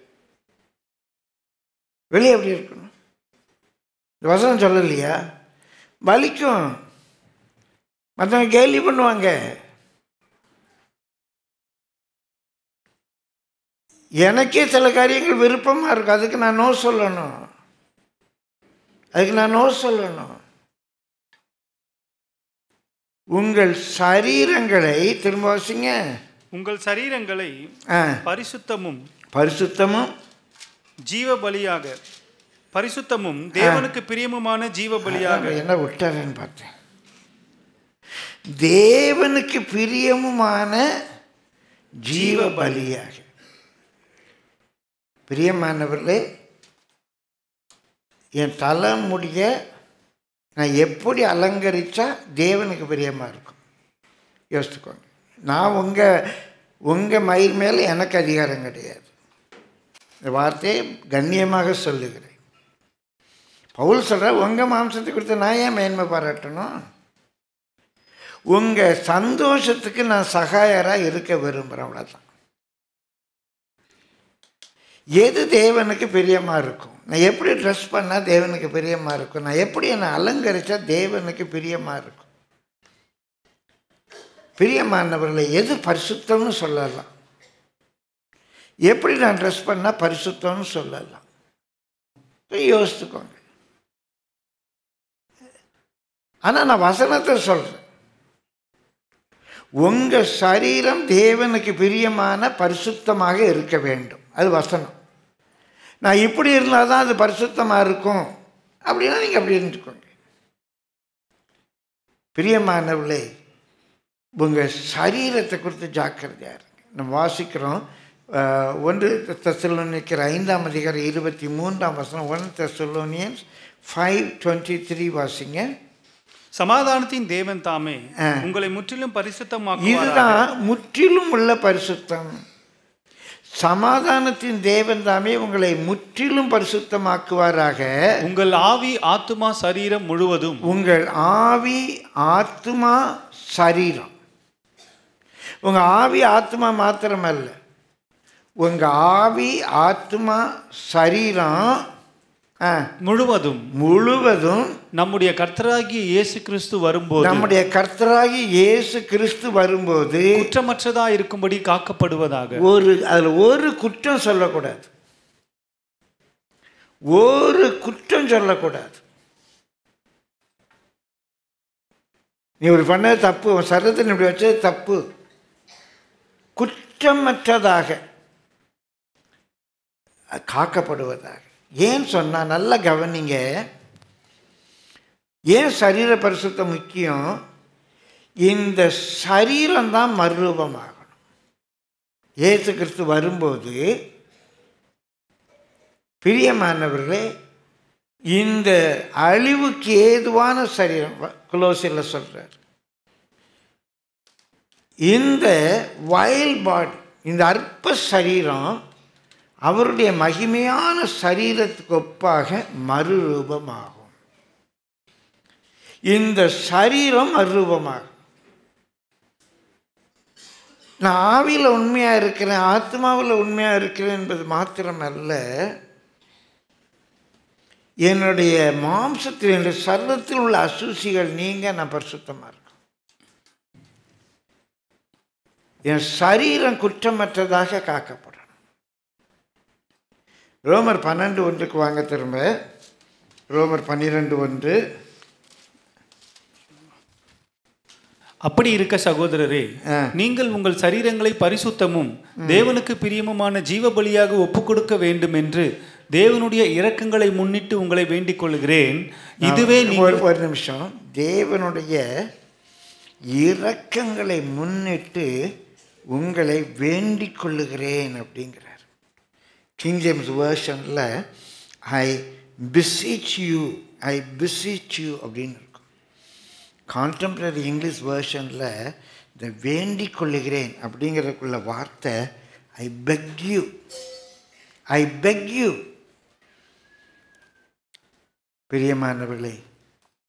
வெளியே எப்படி இருக்கணும்? இந்த வசனம் சொல்லலையா? வலிக்கும். மற்றவங்க கேலி பண்ணுவாங்க. எனக்கே சில காரியங்கள் விருப்பமாக இருக்கும். அதுக்கு நான் நோ சொல்லணும். அதுக்கு நான் நோ சொல்லணும். உங்கள் சரீரங்களை திரும்ப வாசிங்க. உங்கள் சரீரங்களை பரிசுத்தமும் பரிசுத்தமும். ஜீவ பலியாக பரிசுத்தமும் தேவனுக்கு பிரியமுமான ஜீவ பலியாக என்ன விட்டாரன்னு பார்த்தேன். தேவனுக்கு பிரியமுமான ஜீவ பலியாக பிரியமானவர்களே என் தலைமுடிய நான் எப்படி அலங்கரித்தா தேவனுக்கு பிரியமாக இருக்கும்? யோசித்துக்கோங்க. நான் உங்கள் உங்கள் மயிர் மேலே எனக்கு அதிகாரம் கிடையாது. இந்த வார்த்தையை கண்ணியமாக சொல்லுகிறேன். பவுல் சொல்கிற உங்கள் மாம்சத்தை கொடுத்து நான் ஏன் மேன்மை பாராட்டணும்? உங்கள் சந்தோஷத்துக்கு நான் சகாயராக இருக்க விரும்புகிறேன் அவ்வளோதான் எது தேவனுக்கு பிரியமாக இருக்கும்? நான் எப்படி ட்ரெஸ் பண்ணால் தேவனுக்கு பிரியமாக இருக்கும்? நான் எப்படி என்னை அலங்கரித்தா தேவனுக்கு பிரியமாக இருக்கும்? பிரியமானவர்களை எது பரிசுத்தம்னு சொல்லலாம். எப்படி நான் ட்ரெஸ் பண்ணால் பரிசுத்தம்னு சொல்லலாம். யோசித்துக்கோங்க. ஆனால் நான் வசனத்தை சொல்கிறேன் உங்கள் சரீரம் தேவனுக்கு பிரியமான பரிசுத்தமாக இருக்க வேண்டும். அது வசனம். நான் இப்படி இருந்தால் தான் அது பரிசுத்தமாக இருக்கும். அப்படின்னா நீங்கள் அப்படி இருந்துக்கோங்க. பிரியமானவர்களே உங்கள் சரீரத்தை குறித்து ஜாக்கிரதையாக இருங்க. நம்ம வாசிக்கிறோம் ஒன்று தெசலோனிக்கிற ஐந்தாம் அதிகாரம் இருபத்தி மூன்றாம் வசனம் one Thessalonians five twenty three வாசிங்க. சமாதானத்தின் தேவன் தாமே. உங்களை முற்றிலும் பரிசுத்தமாக்குவாராக. இதுதான் முற்றிலும் உள்ள பரிசுத்தம். சமாதானத்தின் தேவன் தாமே உங்களை முற்றிலும் பரிசுத்தமாக்குவாராக. உங்கள் ஆவி ஆத்துமா சரீரம் முழுவதும். உங்கள் ஆவி ஆத்மா சரீரம். உங்க ஆவி ஆத்மா மாத்திரமல்ல. உங்க ஆவி ஆத்மா சரீரம் முழுவதும் முழுவதும் நம்முடைய கர்த்தராகிய இயேசு கிறிஸ்து வரும்போது நம்முடைய கர்த்தராகி இயேசு கிறிஸ்து வரும்போது குற்றமற்றதா இருக்கும்படி காக்கப்படுவதாக. ஒரு அதில் ஒரு குற்றம் சொல்லக்கூடாது. ஒரு குற்றம் சொல்லக்கூடாது. நீ ஒரு பண்ண தப்பு உன் சரத்தை இப்படி வச்சது தப்பு. குற்றமற்றதாக. காக்கப்படுவதாக. ஏன் சொன்னால் நல்லா கவனிங்க. ஏன் சரீர பரிசுத்தம் முக்கியம்? இந்த சரீரம் தான் மறுரூபமாகணும். ஏசு கிறிஸ்து வரும்போது பிரியமானவர்களே இந்த அழிவுக்கு ஏதுவான சரீரம் குலோசில் சொல்கிறார் இந்த வயல் பாடி இந்த அற்ப சரீரம் அவருடைய மகிமையான சரீரத்துக்கு ஒப்பாக மறுரூபமாகும். இந்த சரீரம் மறுரூபமாகும். நான் ஆவியில் உண்மையாக இருக்கிறேன் ஆத்மாவில் உண்மையாக இருக்கிறேன் என்பது மாத்திரமல்ல. என்னுடைய மாம்சத்தில் என்னுடைய சர்வத்தில் உள்ள அசூசிகள் நீங்க நான் பரிசுத்தமாக இருக்கும் என் சரீரம் குற்றமற்றதாக காக்கப்படும். ரோமர் பன்னெண்டு ஒன்றுக்கு வாங்க திரும்ப. ரோமர் பன்னிரெண்டு ஒன்று. அப்படி இருக்க சகோதரரே. நீங்கள் உங்கள் சரீரங்களை பரிசுத்தமும் தேவனுக்கு பிரியமுமான ஜீவ பலியாக ஒப்புக் கொடுக்க வேண்டும் என்று தேவனுடைய இரக்கங்களை முன்னிட்டு உங்களை வேண்டிக் கொள்கிறேன் இதுவே ஒரு நிமிஷம். தேவனுடைய இரக்கங்களை முன்னிட்டு உங்களை வேண்டிக் கொள்ளுகிறேன் அப்படிங்கிறார் King James வேர்ஷனில் I beseech you I beseech you அப்படின்னு இருக்கும். கான்டெம்பரரி இங்கிலீஷ் வேர்ஷனில் இந்த வேண்டிக் கொள்ளுகிறேன் அப்படிங்கிறதுக்குள்ள வார்த்தை I beg you I beg you பிரியமானவர்களே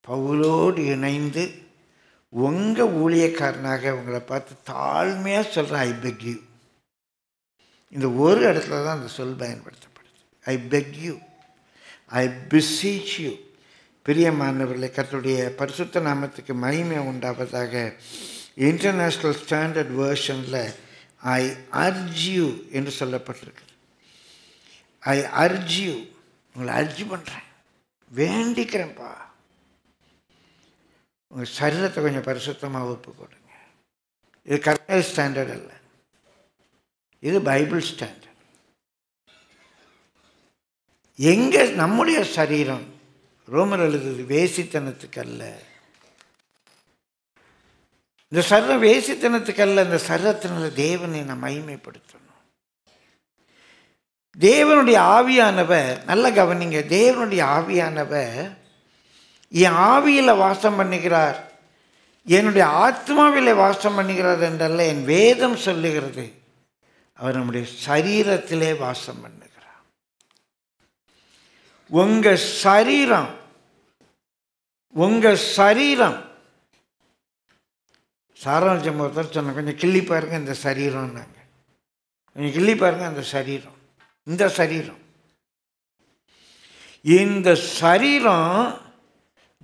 பவுலோடு இணைந்து உங்கள் ஊழியக்காரனாக உங்களை பார்த்து தாழ்மையாக சொல்கிறேன் ஐ பெக் யூ இந்த ஒரு இடத்துல தான் அந்த சொல் பயன்படுத்தப்படுது. I beg you I beseech you பிரியமானவர்களை கர்த்தருடைய பரிசுத்த நாமத்துக்கு மகிமை உண்டாவதாக இன்டர்நேஷ்னல் ஸ்டாண்டர்ட் வேர்ஷனில் ஐ அர்ஜியூ என்று சொல்லப்பட்டிருக்கு ஐ அர்ஜியூ உங்களை அர்ஜி பண்ணுறேன் வேண்டிக்கிறேன்ப்பா. உங்கள் சரீரத்தை கொஞ்சம் பரிசுத்தமாக ஒப்பு கொடுங்க. இது கரெக்டாக ஸ்டாண்டர்ட் அல்ல. இது பைபிள் ஸ்டாண்டர்ட் எங்கே நம்முடைய சரீரம் ரோமர் எழுதுது வேசித்தனத்துக்கு அல்ல இந்த சரீரம் வேசித்தனத்துக்கு அல்ல இந்த சரீரத்தினால தேவனை நான் மகிமைப்படுத்தணும். தேவனுடைய ஆவியானவர் நல்ல கவனிங்க தேவனுடைய ஆவியானவர் என் ஆவியில் வாசம் பண்ணுகிறார். என்னுடைய ஆத்மாவில் வாசம் பண்ணுகிறார் என்றல்ல என் வேதம் சொல்லுகிறது. அவர் நம்முடைய சரீரத்திலே வாசம் பண்ணுகிறார். உங்க சரீரம் உங்க சரீரம். சாராஞ்சம் ஒருத்தர் சொன்ன கொஞ்சம் கிள்ளி பாருங்க இந்த சரீரம்னாங்க. கொஞ்சம் கிள்ளி பாருங்க அந்த சரீரம் இந்த சரீரம். இந்த சரீரம்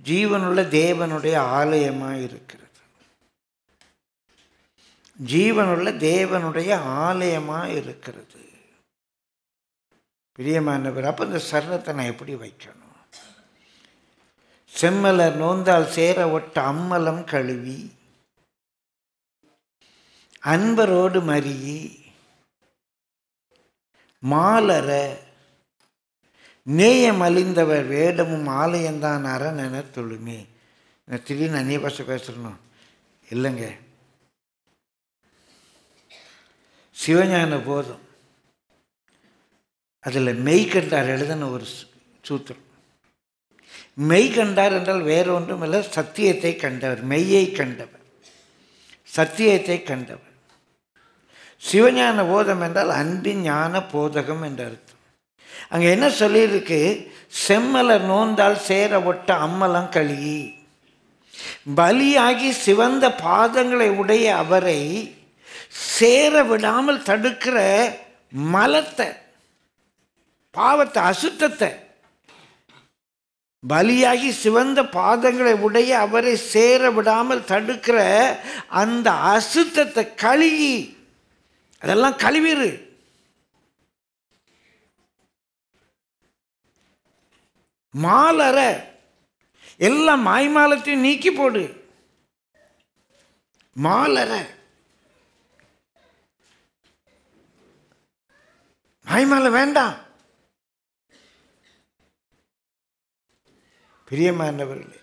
ஜீவனுள்ள தேவனுடைய ஆலயமாக இருக்கிறது. ஜீவனுள்ள தேவனுடைய ஆலயமாக இருக்கிறது. பிரியமானவர் அப்போ இந்த சரணத்தை நான் எப்படி வைக்கணும்? செம்மலர் நோந்தால் சேர ஒட்ட அம்மலம் கழுவி அன்பரோடு மறியி மாலர நேயம் அழிந்தவர் வேடமும் ஆலயம்தான் அரண் என தொழுமே. நான் திடீர்னு அந்நிய பாஷை பேசணும் இல்லைங்க. சிவஞான போதம். அதில் மெய்கண்டார் எழுதின ஒரு சு- சூத்திரம். மெய் கண்டார் என்றால் வேற ஒன்றும் இல்லை சத்தியத்தை கண்டவர் மெய்யை கண்டவர். சத்தியத்தை கண்டவர். சிவஞான போதம் என்றால் அன்பின் ஞான போதகம் என்ற அர்த்தம். அங்கே என்ன சொல்லியிருக்கு? செம்மலை நோந்தால் சேர ஒட்ட அம்மலம் கழுகி. பலியாகி சிவந்த பாதங்களை உடைய அவரை சேர விடாமல் தடுக்கிற மலத்தை பாவத்தை அசுத்தத்தை. பலியாகி சிவந்த பாதங்களை உடைய அவரை சேர விடாமல் தடுக்கிற அந்த அசுத்தத்தை கழுகி அதெல்லாம் கழுவிரு. மாலற எல்லா மாய்மாலத்தையும் நீக்கி போடு. மாலற. மாய்மாலை வேண்டாம். பிரியமானவர்களே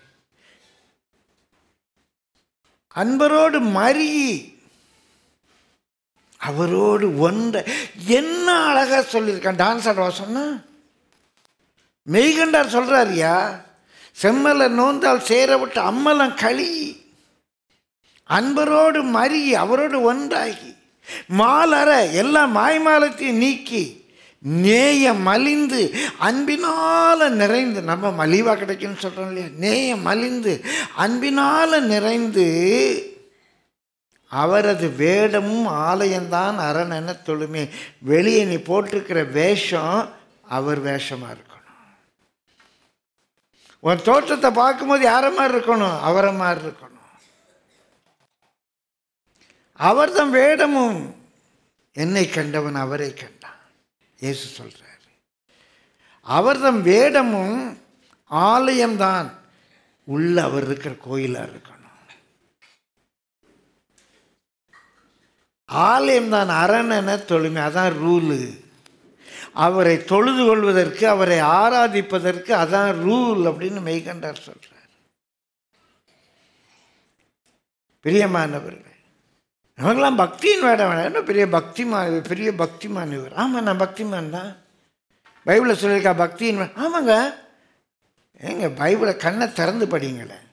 அன்பரோடு மறி அவரோடு ஒன்ற என்ன அழகாக சொல்லியிருக்கான் டான்ஸ் ஆடவா சொன்னா? மெய்கண்டார் சொல்கிறாரியா செம்மலை நோந்தால் சேர விட்டு அம்மலம் களி அன்பரோடு மறி அவரோடு ஒன்றாகி. மாலற எல்லா மாய்மாலத்தையும் நீக்கி நேயம் மலிந்து அன்பினால நிறைந்து நம்ம மலிவா கிடைக்கும்னு சொல்றோம் இல்லையா? நேயம் மலிந்து அன்பினால நிறைந்து அவரது வேடமும் ஆலயம்தான் அரண் என தொழுமே. வெளியே நீ போட்டிருக்கிற வேஷம் அவர் வேஷமா இருக்கணும். உன் தோற்றத்தை பார்க்கும்போது யாரை மாதிரி இருக்கணும்? அவரை மாதிரி இருக்கணும். அவர்தம் வேடமும் என்னை கண்டவன் அவரை கண்டான். இயேசு சொல்றார். அவர்தம் வேடமும் ஆலயம்தான். உள்ள அவர் இருக்கிற கோயிலாக இருக்கணும். ஆலயம்தான் அரணென தொழுமை அதான் ரூலு. அவரை தொழுது கொள்வதற்கு அவரை ஆராதிப்பதற்கு அதான் ரூல் அப்படின்னு மெய்கண்டார் சொல்கிறார் பிரியமானவர்கள் நமக்கெல்லாம் பக்தியின் வேடம் வேணாம் என்ன பெரிய பக்திமான் இவர், பெரிய பக்திமான் இவர். ஆமாம் நான் பக்திமான் தான். பைபிளில் சொல்லியிருக்கா பக்தின்னு ஆமாங்க. ஏங்க பைபிளை கண்ணை திறந்து படிங்களேன்.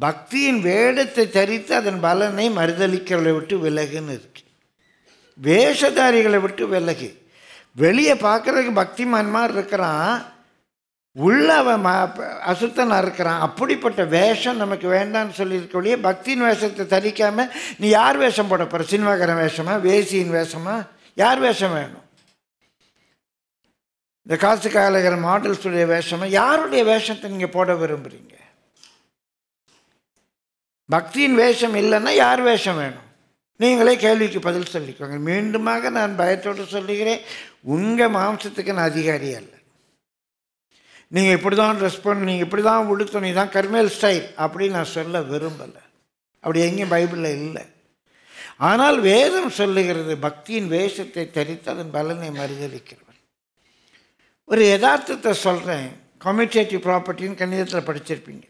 பக்தியின் வேடத்தை தரித்து அதன் பலனை மறுதளிக்கிறவளை விட்டு விலகுன்னு இருக்கு. வேஷதாரிகளை விட்டு விலகு. வெளியே பார்க்கறதுக்கு பக்திமான் மாதிரி இருக்கிறான். உள்ளவன் அவன் ம- இருக்கிறான். அப்படிப்பட்ட வேஷம் நமக்கு வேண்டாம்னு சொல்லியிருக்கொழிய பக்தியின் வேஷத்தை தரிக்காமல் நீ யார் வேஷம் போட போகிற சினிமாக்காரன் வேஷமா? வேசியின் வேஷமா? யார் வேஷம் வேணும்? இந்த காசு காலகிற மாடல்ஸுடைய வேஷமாக யாருடைய வேஷத்தை நீங்கள் போட விரும்புகிறீங்க பக்தியின் வேஷம் இல்லைன்னா யார் வேஷம் வேணும்? நீங்களே கேள்விக்கு பதில் சொல்லிக்கோங்க. மீண்டுமாக நான் பயத்தோடு சொல்லுகிறேன். உங்கள் மாம்சத்துக்கு நான் அதிகாரி அல்ல. நீங்கள் இப்படி தான் ட்ரெஸ் பண்ணணும் நீங்கள் இப்படி தான் உடுத்தணும் தான் கர்மேல் ஸ்டைல் அப்படின்னு நான் சொல்ல விரும்பலை. அப்படி எங்கேயும் பைபிளில் இல்லை. ஆனால் வேதம் சொல்லுகிறது பக்தியின் வேஷத்தை தரித்து அதன் பலனை மறுதளிக்கிறவன் ஒரு யதார்த்தத்தை சொல்கிறேன் கம்யூட்டேட்டிவ் ப்ராப்பர்ட்டின்னு கணிதத்தில் படிச்சிருப்பீங்க.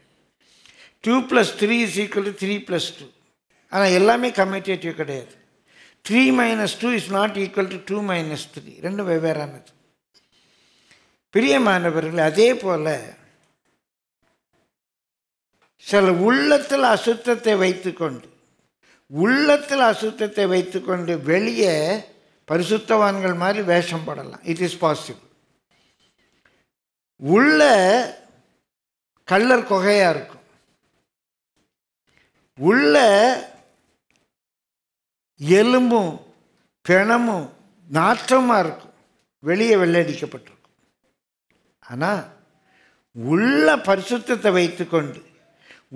Two plus three is equal to three plus two ஆனால் எல்லாமே கம்யூட்டேட்டிவ் கிடையாது. Three minus two is not equal to two minus three ரெண்டும் வெவ்வேறானது. பிரியமானவர்கள் அதே போல் சில உள்ளத்தில் அசுத்தத்தை வைத்துக்கொண்டு உள்ளத்தில் அசுத்தத்தை வைத்துக்கொண்டு வெளியே பரிசுத்தவான்கள் மாதிரி வேஷம் போடலாம். இட் இஸ் பாசிபிள் உள்ள கள்ளர் கொகையாக இருக்கும். உள்ள எலும்பும் பிணமும் நாற்றமாக இருக்கும். வெளியே வெள்ளடிக்கப்பட்டிருக்கும் ஆனால் உள்ள பரிசுத்தத்தை வைத்துக்கொண்டு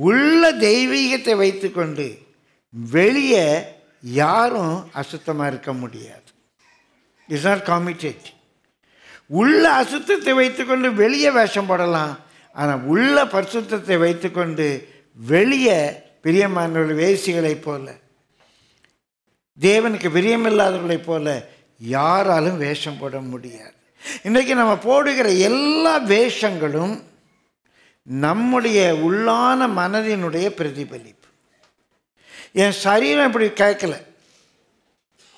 உள்ள தெய்வீகத்தை வைத்துக்கொண்டு வெளியே யாரும் அசுத்தமாக இருக்க முடியாது. இஸ் நாட் காமிட்டேட் உள்ள அசுத்தத்தை வைத்துக்கொண்டு வெளியே வேஷம் போடலாம். ஆனால் உள்ள பரிசுத்தத்தை வைத்துக்கொண்டு வெளியே பிரியமானவர்கள் வேசிகளைப் போல தேவனுக்கு பிரியமில்லாதவர்களைப் போல யாராலும் வேஷம் போட முடியாது. இன்றைக்கி நம்ம போடுகிற எல்லா வேஷங்களும் நம்முடைய உள்ளான மனதினுடைய பிரதிபலிப்பு. என் சரீரம் இப்படி கேட்கல.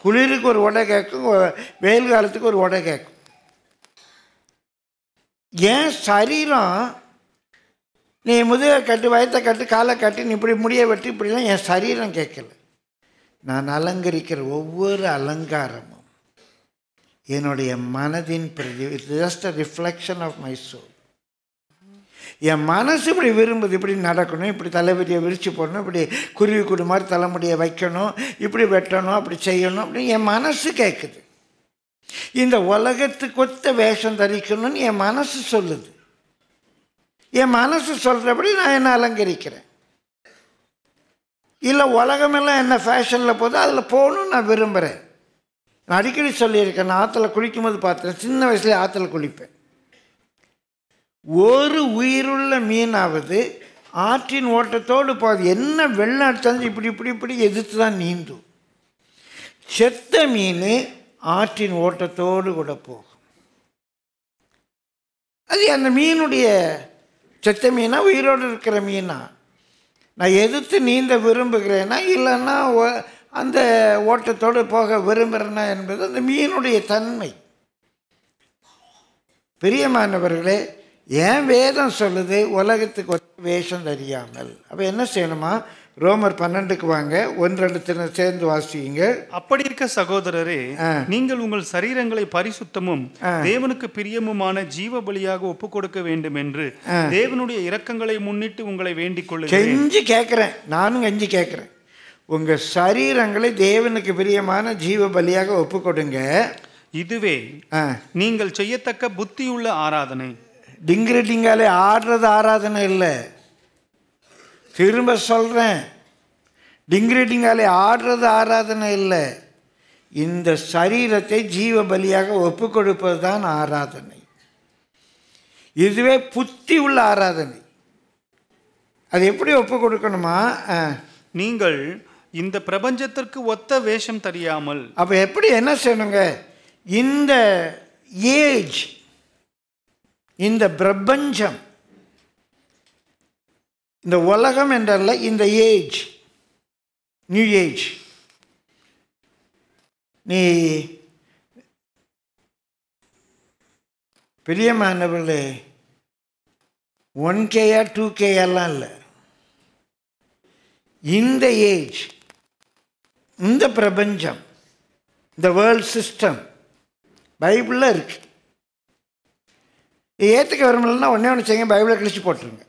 குளிருக்கு ஒரு உடை கேட்கும் வெயில் காலத்துக்கு ஒரு உடை கேட்கும். என் சரீரம் நீ முதுகை கட்டு வயத்தை கட்டு காலை கட்டி நீ இப்படி முடிய வெட்டி இப்படிலாம் என் சரீரம் கேட்கல. நான் அலங்கரிக்கிற ஒவ்வொரு அலங்காரமும் என்னுடைய மனதின் பிரதி just a reflection of my soul என் மனசு இப்படி விரும்புது இப்படி நடக்கணும் இப்படி தலைவலியை விரித்து போடணும் இப்படி குருவி கூடு மாதிரி தலைமுடியை வைக்கணும் இப்படி வெட்டணும் அப்படி செய்யணும் அப்படின்னு என் மனசு கேட்குது இந்த உலகத்துக்கு ஒத்த வேஷம் தரிக்கணும்னு என் மனசு சொல்லுது. என் மனசு சொல்கிறபடி நான் என்ன அலங்கரிக்கிறேன். இல்லை உலகமெல்லாம் என்ன ஃபேஷனில் போதோ அதில் போகணும்னு நான் விரும்புகிறேன் நான் அடிக்கடி சொல்லியிருக்கேன் நான் ஆற்றுல குளிக்கும்போது பார்த்தேன் சின்ன வயசுல ஆற்றுல குளிப்பேன். ஒரு உயிருள்ள மீனாவது ஆற்றின் ஓட்டத்தோடு போகுது. என்ன வெள்ளம் அடித்தாலும் இப்படி இப்படி இப்படி எதிர்த்து தான் நீந்தும். செத்த மீன் ஆற்றின் ஓட்டத்தோடு கூட போகும். அது அந்த மீனுடைய செத்த மீனா உயிரோடு இருக்கிற மீனா. நான் எதிர்த்து நீந்த விரும்புகிறேன்னா இல்லைன்னா அந்த ஓட்டத்தோடு போக விரும்புகிறேன்னா என்பது அந்த மீனுடைய தன்மை. பிரியமானவர்களே ஏன் வேதம் சொல்லுது? உலகத்துக்கு ஒத்த வேஷம் தெரியாமல். அப்போ என்ன செய்யணுமா? ரோமர் பன்னெண்டுக்கு வாங்க ஒன்றெடுத்து சேர்ந்து வாசிங்க. அப்படி இருக்க சகோதரரே. நீங்கள் உங்கள் சரீரங்களை பரிசுத்தமும் தேவனுக்கு பிரியமுமான ஜீவ பலியாக ஒப்பு கொடுக்க வேண்டும் என்று தேவனுடைய இரக்கங்களை முன்னிட்டு உங்களை வேண்டிக் கொள்ளுகிறேன். கெஞ்சி கேட்குறேன் நானும் கெஞ்சி கேட்குறேன் உங்கள் சரீரங்களை தேவனுக்கு பிரியமான ஜீவ பலியாக ஒப்பு கொடுங்க இதுவே நீங்கள் செய்யத்தக்க புத்தியுள்ள ஆராதனை. டிங்கிரி டிங்காலே ஆடுறது ஆராதனை இல்லை. திரும்ப சொல்கிறேன் டிங்கிரி டிங்காலே ஆடுறது ஆராதனை இல்லை. இந்த சரீரத்தை ஜீவ பலியாக ஒப்பு கொடுப்பது தான் ஆராதனை. இதுவே புத்தி உள்ள ஆராதனை. அது எப்படி ஒப்பு கொடுக்கணுமா. நீங்கள் இந்த பிரபஞ்சத்திற்கு ஒத்த வேஷம் தெரியாமல். அப்போ எப்படி என்ன செய்யணுங்க? இந்த ஏஜ் இந்த பிரபஞ்சம் இந்த உலகம் என்றல்ல இந்த ஏஜ் நியூ ஏஜ் நீ பிரியமானவர்களே ஒன் கேயா டூ கேயெல்லாம் இல்லை. இந்த ஏஜ் இந்த பிரபஞ்சம் இந்த வேர்ல்ட் சிஸ்டம் பைபிளில் இருக்குது ஏற்றுக்க விரும்பலன்னா ஒன்றே ஒன்று செய்யுங்க பைபிளை கிழிச்சு போட்டுருங்க.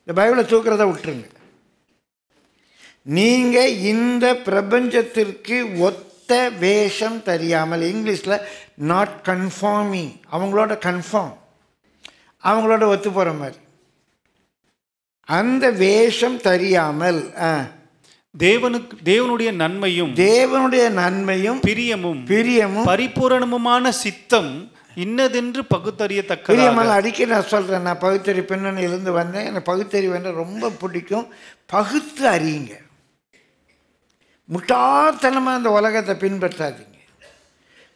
இந்த பைபிளை தூக்குறத விட்டுருங்க. நீங்கள் இந்த பிரபஞ்சத்திற்கு ஒத்த வேஷம் தெரியாமல் இங்கிலீஷில் நாட் கன்ஃபார்மிங் அவங்களோட கன்ஃபார்ம் அவங்களோட ஒத்து போகிற மாதிரி. அந்த வேஷம் தெரியாமல் ஆ, தேவனுக்கு தேவனுடைய நன்மையும் தேவனுடைய நன்மையும் பிரியமும் பிரியமும் பரிபூரணமுமான சித்தம் இன்னதென்று பகுத்தறியத்தக்கதாக. பிரியமான அடிக்கடி நான் சொல்கிறேன் நான் பகுத்தறி பின்னணியிலிருந்து வந்தேன். எனக்கு பகுத்தறிவு வந்து ரொம்ப பிடிக்கும். பகுத்து அறியுங்க. முட்டாள்தனமாக அந்த உலகத்தை பின்பற்றாதீங்க.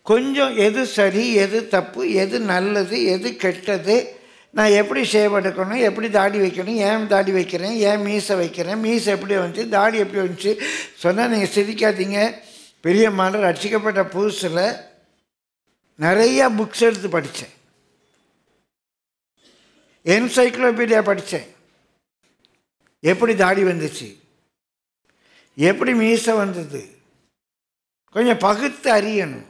கொஞ்சம் எது சரி எது தப்பு எது நல்லது எது கெட்டது நான் எப்படி ஷேவ் எடுக்கணும் எப்படி தாடி வைக்கணும் ஏன் தாடி வைக்கிறேன் ஏன் மீசை வைக்கிறேன் மீசை எப்படி வந்துச்சு தாடி எப்படி வந்துச்சு? சொன்னால் நீங்கள் சிரிக்காதீங்க. பெரிய மாடல் ரட்சிக்கப்பட்ட புதுசில் நிறையா புக்ஸ் எடுத்து படித்தேன் என்சைக்ளோபீடியா படித்தேன் எப்படி தாடி வந்துச்சு? எப்படி மீசை வந்தது? கொஞ்சம் பகுத்து அறியணும்.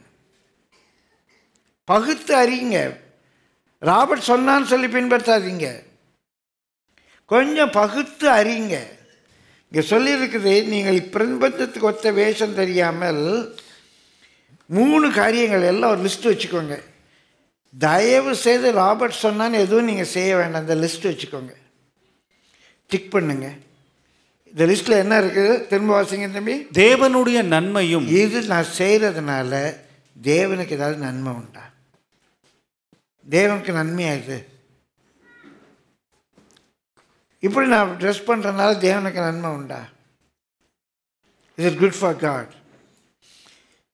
பகுத்து அறியுங்க. ராபர்ட் சொன்னான்னு சொல்லி பின்பற்றாதீங்க. கொஞ்சம் பகுத்து அறியுங்க இங்கே சொல்லியிருக்குது நீங்கள் பிரபஞ்சத்துக்கு ஒத்த வேஷம் தெரியாமல் மூணு காரியங்கள் எல்லாம் ஒரு லிஸ்ட் வச்சுக்கோங்க. தயவு செய்து ராபர்ட் சொன்னான்னு எதுவும் நீங்கள் செய்ய வேண்டாம். அந்த லிஸ்ட் வச்சுக்கோங்க. டிக் பண்ணுங்க. இந்த லிஸ்ட்டில் என்ன இருக்குது திரும்ப வாசிங்க தம்பி. தேவனுடைய நன்மையும் இது நான் செய்கிறதுனால தேவனுக்கு ஏதாவது நன்மை உண்டா? தேவனுக்கு நன்மையா இது இப்படி நான் ட்ரெஸ் பண்ணுறதுனால தேவனுக்கு நன்மை உண்டா? Is it good for God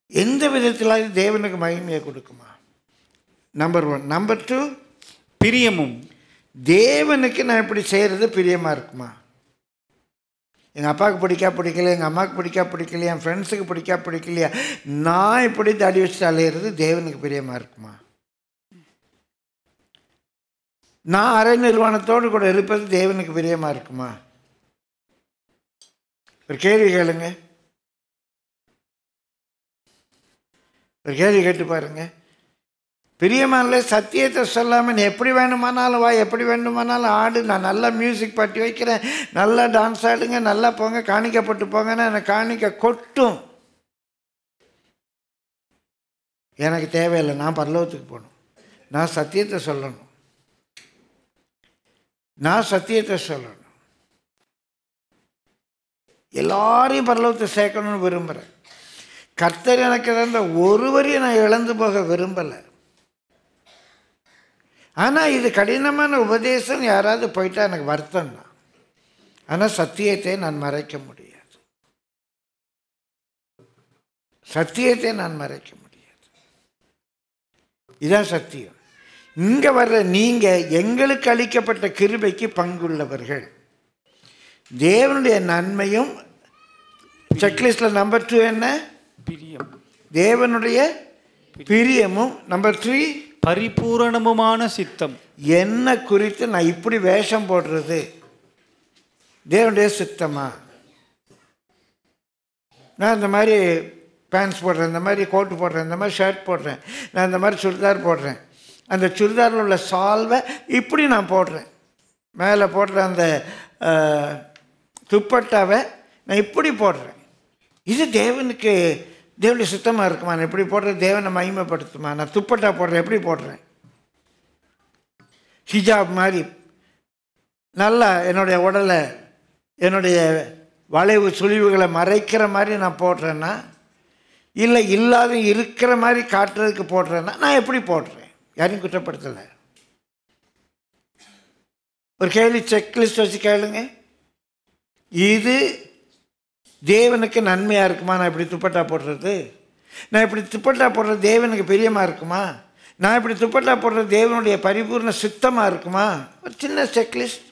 எந்த விதத்திலாவது தேவனுக்கு மகிமையை கொடுக்குமா? நம்பர் ஒன் நம்பர் டூ பிரியமும். தேவனுக்கு நான் இப்படி செய்கிறது பிரியமாக இருக்குமா? எங்கள் அப்பாவுக்கு பிடிக்கா பிடிக்கல எங்கள் அம்மாவுக்கு பிடிக்கா பிடிக்கலையா? என் ஃப்ரெண்ட்ஸுக்கு பிடிக்கா பிடிக்கலையா? நான் இப்படி தடி வச்சுட்டு அலையிறது தேவனுக்கு பிரியமாக இருக்குமா? நான் அரை நிர்வாணத்தோடு கூட இருப்பது தேவனுக்கு பிரியமாக இருக்குமா? ஒரு கேள்வி கேளுங்க. ஒரு கேள்வி கேட்டு பாருங்க. பிரியமான சத்தியத்தை சொல்லாமல் நீ எப்படி வேணுமானாலும் வா எப்படி வேணுமானாலும் ஆடு நான் நல்லா மியூசிக் பாட்டி வைக்கிறேன். நல்லா டான்ஸ் ஆடுங்க நல்லா போங்க காணிக்கப்பட்டு போங்கன்னா எனக்கு காணிக்க கொட்டும். எனக்கு தேவையில்லை நான் பரலோகத்துக்கு போகணும். நான் சத்தியத்தை சொல்லணும். நான் சத்தியத்தை சொல்லணும். எல்லாரையும் பரலோகத்தை சேர்க்கணும்னு விரும்புகிறேன் கர்த்தர் எனக்கு இருந்த ஒருவரையும் நான் இழந்து போக விரும்பலை. ஆனால் இது கடினமான உபதேசம் யாராவது போயிட்டா எனக்கு வருத்தம் தான். ஆனால் சத்தியத்தை நான் மறைக்க முடியாது. சத்தியத்தை நான் மறைக்க முடியாது. இதுதான் சத்தியம். இங்கே வர்ற நீங்கள் எங்களுக்கு அளிக்கப்பட்ட கிருபைக்கு பங்குள்ளவர்கள். தேவனுடைய நன்மையும் செக்லிஸ்டில் நம்பர் டூ என்ன? பிரியம். தேவனுடைய பிரியமும் நம்பர் த்ரீ பரிபூரணமுமான சித்தம். என்ன குறித்து நான் இப்படி வேஷம் போடுறது? தேவனுடைய சித்தமா? நான் இந்த மாதிரி பேண்ட்ஸ் போடுறேன் இந்த மாதிரி கோட்டு போடுறேன் இந்த மாதிரி ஷர்ட் போடுறேன் நான் இந்த மாதிரி சுடிதார் போடுறேன். அந்த சுடிதாரில் உள்ள சால்வை இப்படி நான் போடுறேன். மேலே போடுற அந்த துப்பட்டாவை நான் இப்படி போடுறேன். இது தேவனுக்கு தேவனுடைய சுத்தமாக இருக்குமா? நான் இப்படி போடுற தேவனை மகிமைப்படுத்துமா? நான் துப்பட்டா போடுறேன் எப்படி போடுறேன்? ஹிஜாப் மாதிரி. நல்லா என்னுடைய உடலை என்னுடைய வளைவு சுழிவுகளை மறைக்கிற மாதிரி நான் போடுறேன்னா இல்லை இல்லாத இருக்கிற மாதிரி காட்டுறதுக்கு போடுறேன்னா நான் எப்படி போடுறேன்? யாரையும் குற்றப்படுத்தலை. ஒரு கேள்வி செக்லிஸ்ட் வச்சு கேளுங்க. இது தேவனுக்கு நன்மையாக இருக்குமா? நான் இப்படி துப்பட்டா போடுறது. நான் இப்படி துப்பட்டா போடுறது தேவனுக்கு பிரியமாக இருக்குமா? நான் இப்படி துப்பட்டா போடுறது தேவனுடைய பரிபூர்ண சித்தமாக இருக்குமா? ஒரு சின்ன செக்லிஸ்ட்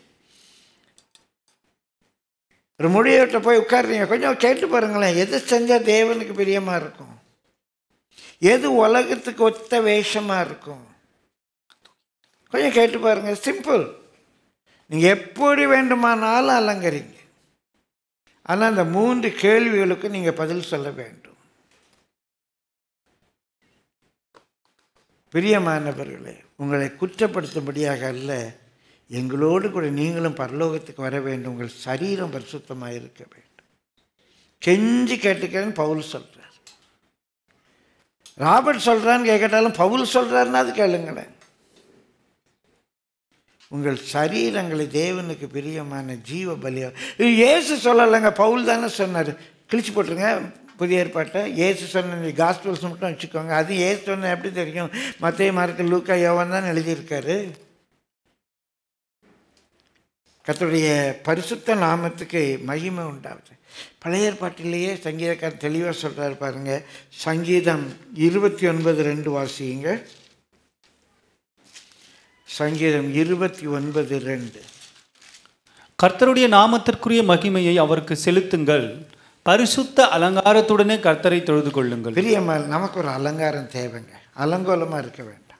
ஒரு முடிவட்ட போய் உட்காருறீங்க. கொஞ்சம் கேட்டு பாருங்களேன். எது செஞ்சால் தேவனுக்கு பிரியமாக இருக்கும்? எது உலகத்துக்கு ஒத்த வேஷமாக இருக்கும்? கொஞ்சம் கேட்டு பாருங்கள் சிம்பிள் நீங்கள் எப்படி வேண்டுமானாலும் அலங்கரிங்க. ஆனால் அந்த மூன்று கேள்விகளுக்கு நீங்கள் பதில் சொல்ல வேண்டும். பிரியமானவர்களே உங்களை குற்றப்படுத்தும்படியாக அல்ல எங்களோடு கூட நீங்களும் பரலோகத்துக்கு வர வேண்டும். உங்கள் சரீரம் பரிசுத்தமாக இருக்க வேண்டும். கெஞ்சி கேட்டுக்கிறேன்னு பவுல் சொல்கிறார் ராபர்ட் சொல்கிறான்னு கேட்கட்டாலும் பவுல் சொல்கிறாருன்னா அது கேளுங்களேன். உங்கள் சரீரங்களை தேவனுக்கு பிரியமான ஜீவ பலியா ஏசு சொல்லலைங்க பவுல் தானே சொன்னார். கிழிச்சு போட்டுருங்க புதிய ஏற்பாட்டை. இயேசு சொன்ன காஸ்பிள்ஸ் மட்டும் வச்சுக்கோங்க. அது ஏசு சொன்ன எப்படி தெரியும்? மத்திய மார்க்கு லூக்கா யோவன் தான் எழுதியிருக்காரு. கத்துடைய பரிசுத்த நாமத்துக்கு மகிமை உண்டாகுது பழைய ஏற்பாட்டிலேயே சங்கீதக்காரர் தெளிவாக சொல்கிறார் பாருங்கள் சங்கீதம் இருபத்தி ஒன்பது ரெண்டு வாசிங்க சங்கீதம் இருபத்தி ஒன்பது ரெண்டு. கர்த்தருடைய நாமத்திற்குரிய மகிமையை அவருக்கு செலுத்துங்கள். பரிசுத்த அலங்காரத்துடனே கர்த்தரை தொழுது கொள்ளுங்கள். பிரியமல் நமக்கு ஒரு அலங்காரம் தேவைங்க. அலங்கோலமாக இருக்க வேண்டாம்.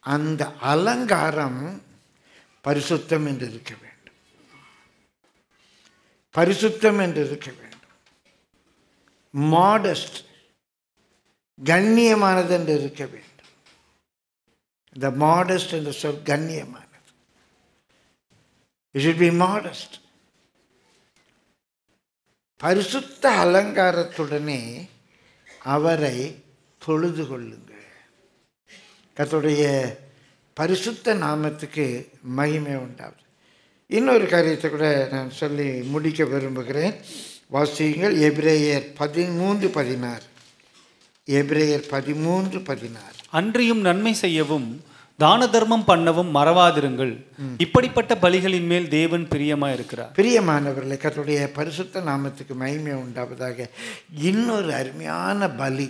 அந்த அலங்காரம் பரிசுத்தம் என்று இருக்க வேண்டும். பரிசுத்தம் என்று இருக்க வேண்டும். மாடஸ்ட் கண்ணியமானது என்று இருக்க வேண்டும். இந்த மாடஸ்ட் என்ற சொல் கண்ணியமானது இட் should பி மாடஸ்ட் பரிசுத்த அலங்காரத்துடனே அவரை தொழுது கொள்ளுங்கள். கர்த்தருடைய பரிசுத்த நாமத்துக்கு மகிமை உண்டாகுது இன்னொரு காரியத்தை கூட நான் சொல்லி முடிக்க விரும்புகிறேன். வாசியுங்கள் எப்ரேயர் பதிமூன்று பதினாறு. எப்ரேயர் பதிமூன்று பதினாறு. அன்றியும் நன்மை செய்யவும் தான தர்மம் பண்ணவும் மறவாதிருங்கள். இப்படிப்பட்ட பலிகளின் மேல் தேவன் பிரியமா இருக்கிறார். பிரியமானவர்களே கர்த்தருடைய பரிசுத்த நாமத்துக்கு மகிமை உண்டாவதாக. இன்னொரு அருமையான பலி.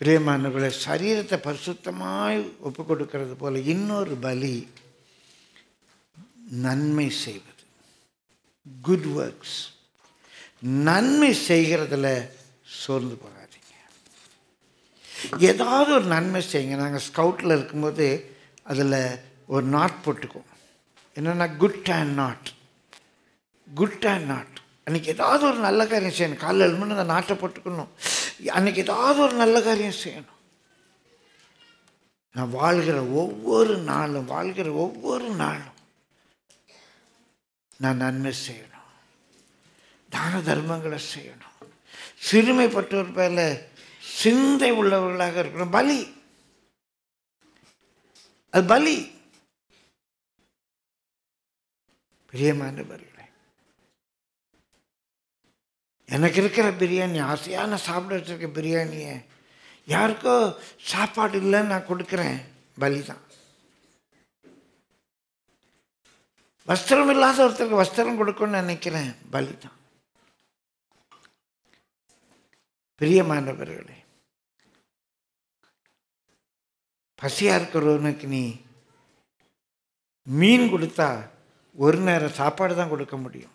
பிரியமானவர்களே சரீரத்தை பரிசுத்தமாய் ஒப்பு கொடுக்கிறது போல இன்னொரு பலி. நன்மை செய்வது. குட் ஒர்க்ஸ் நன்மை செய்கிறதுல சோர்ந்து போகாதீங்க ஏதாவது ஒரு நன்மை செய்யுங்க. நாங்கள் ஸ்கவுட்டில் இருக்கும்போது அதில் ஒரு நாட் போட்டுக்குவோம். என்னென்னா good and not good and not அன்றைக்கி ஏதாவது ஒரு நல்ல காரியம் செய்யணும். காலைல எழுமணி அந்த நாட்டை போட்டுக்கணும். அன்றைக்கி ஏதாவது ஒரு நல்ல காரியம் செய்யணும். நான் வாழ்கிற ஒவ்வொரு நாளும் வாழ்கிற ஒவ்வொரு நாளும் நான் நன்மை செய்யணும். தான தர்மங்களை செய்யணும். சிறுமைப்பட்டவர் பேரில் சிந்தை உள்ளவர்களாக இருக்கணும் பலி. அது பலி. பிரியமானவர்களே எனக்கு இருக்கிற பிரியாணி ஆசையான சாப்பிட இருக்க பிரியாணியை யாருக்கோ சாப்பாடு இல்லைன்னு நான் கொடுக்குறேன். பலி தான். வஸ்திரம் இல்லாத ஒருத்தருக்கு வஸ்திரம் கொடுக்கணும்னு நினைக்கிறேன். பலி தான். பிரியமானவர்களே பசியாக இருக்கிறவனுக்கு நீ மீன் கொடுத்தா ஒரு நேரம் சாப்பாடு தான் கொடுக்க முடியும்.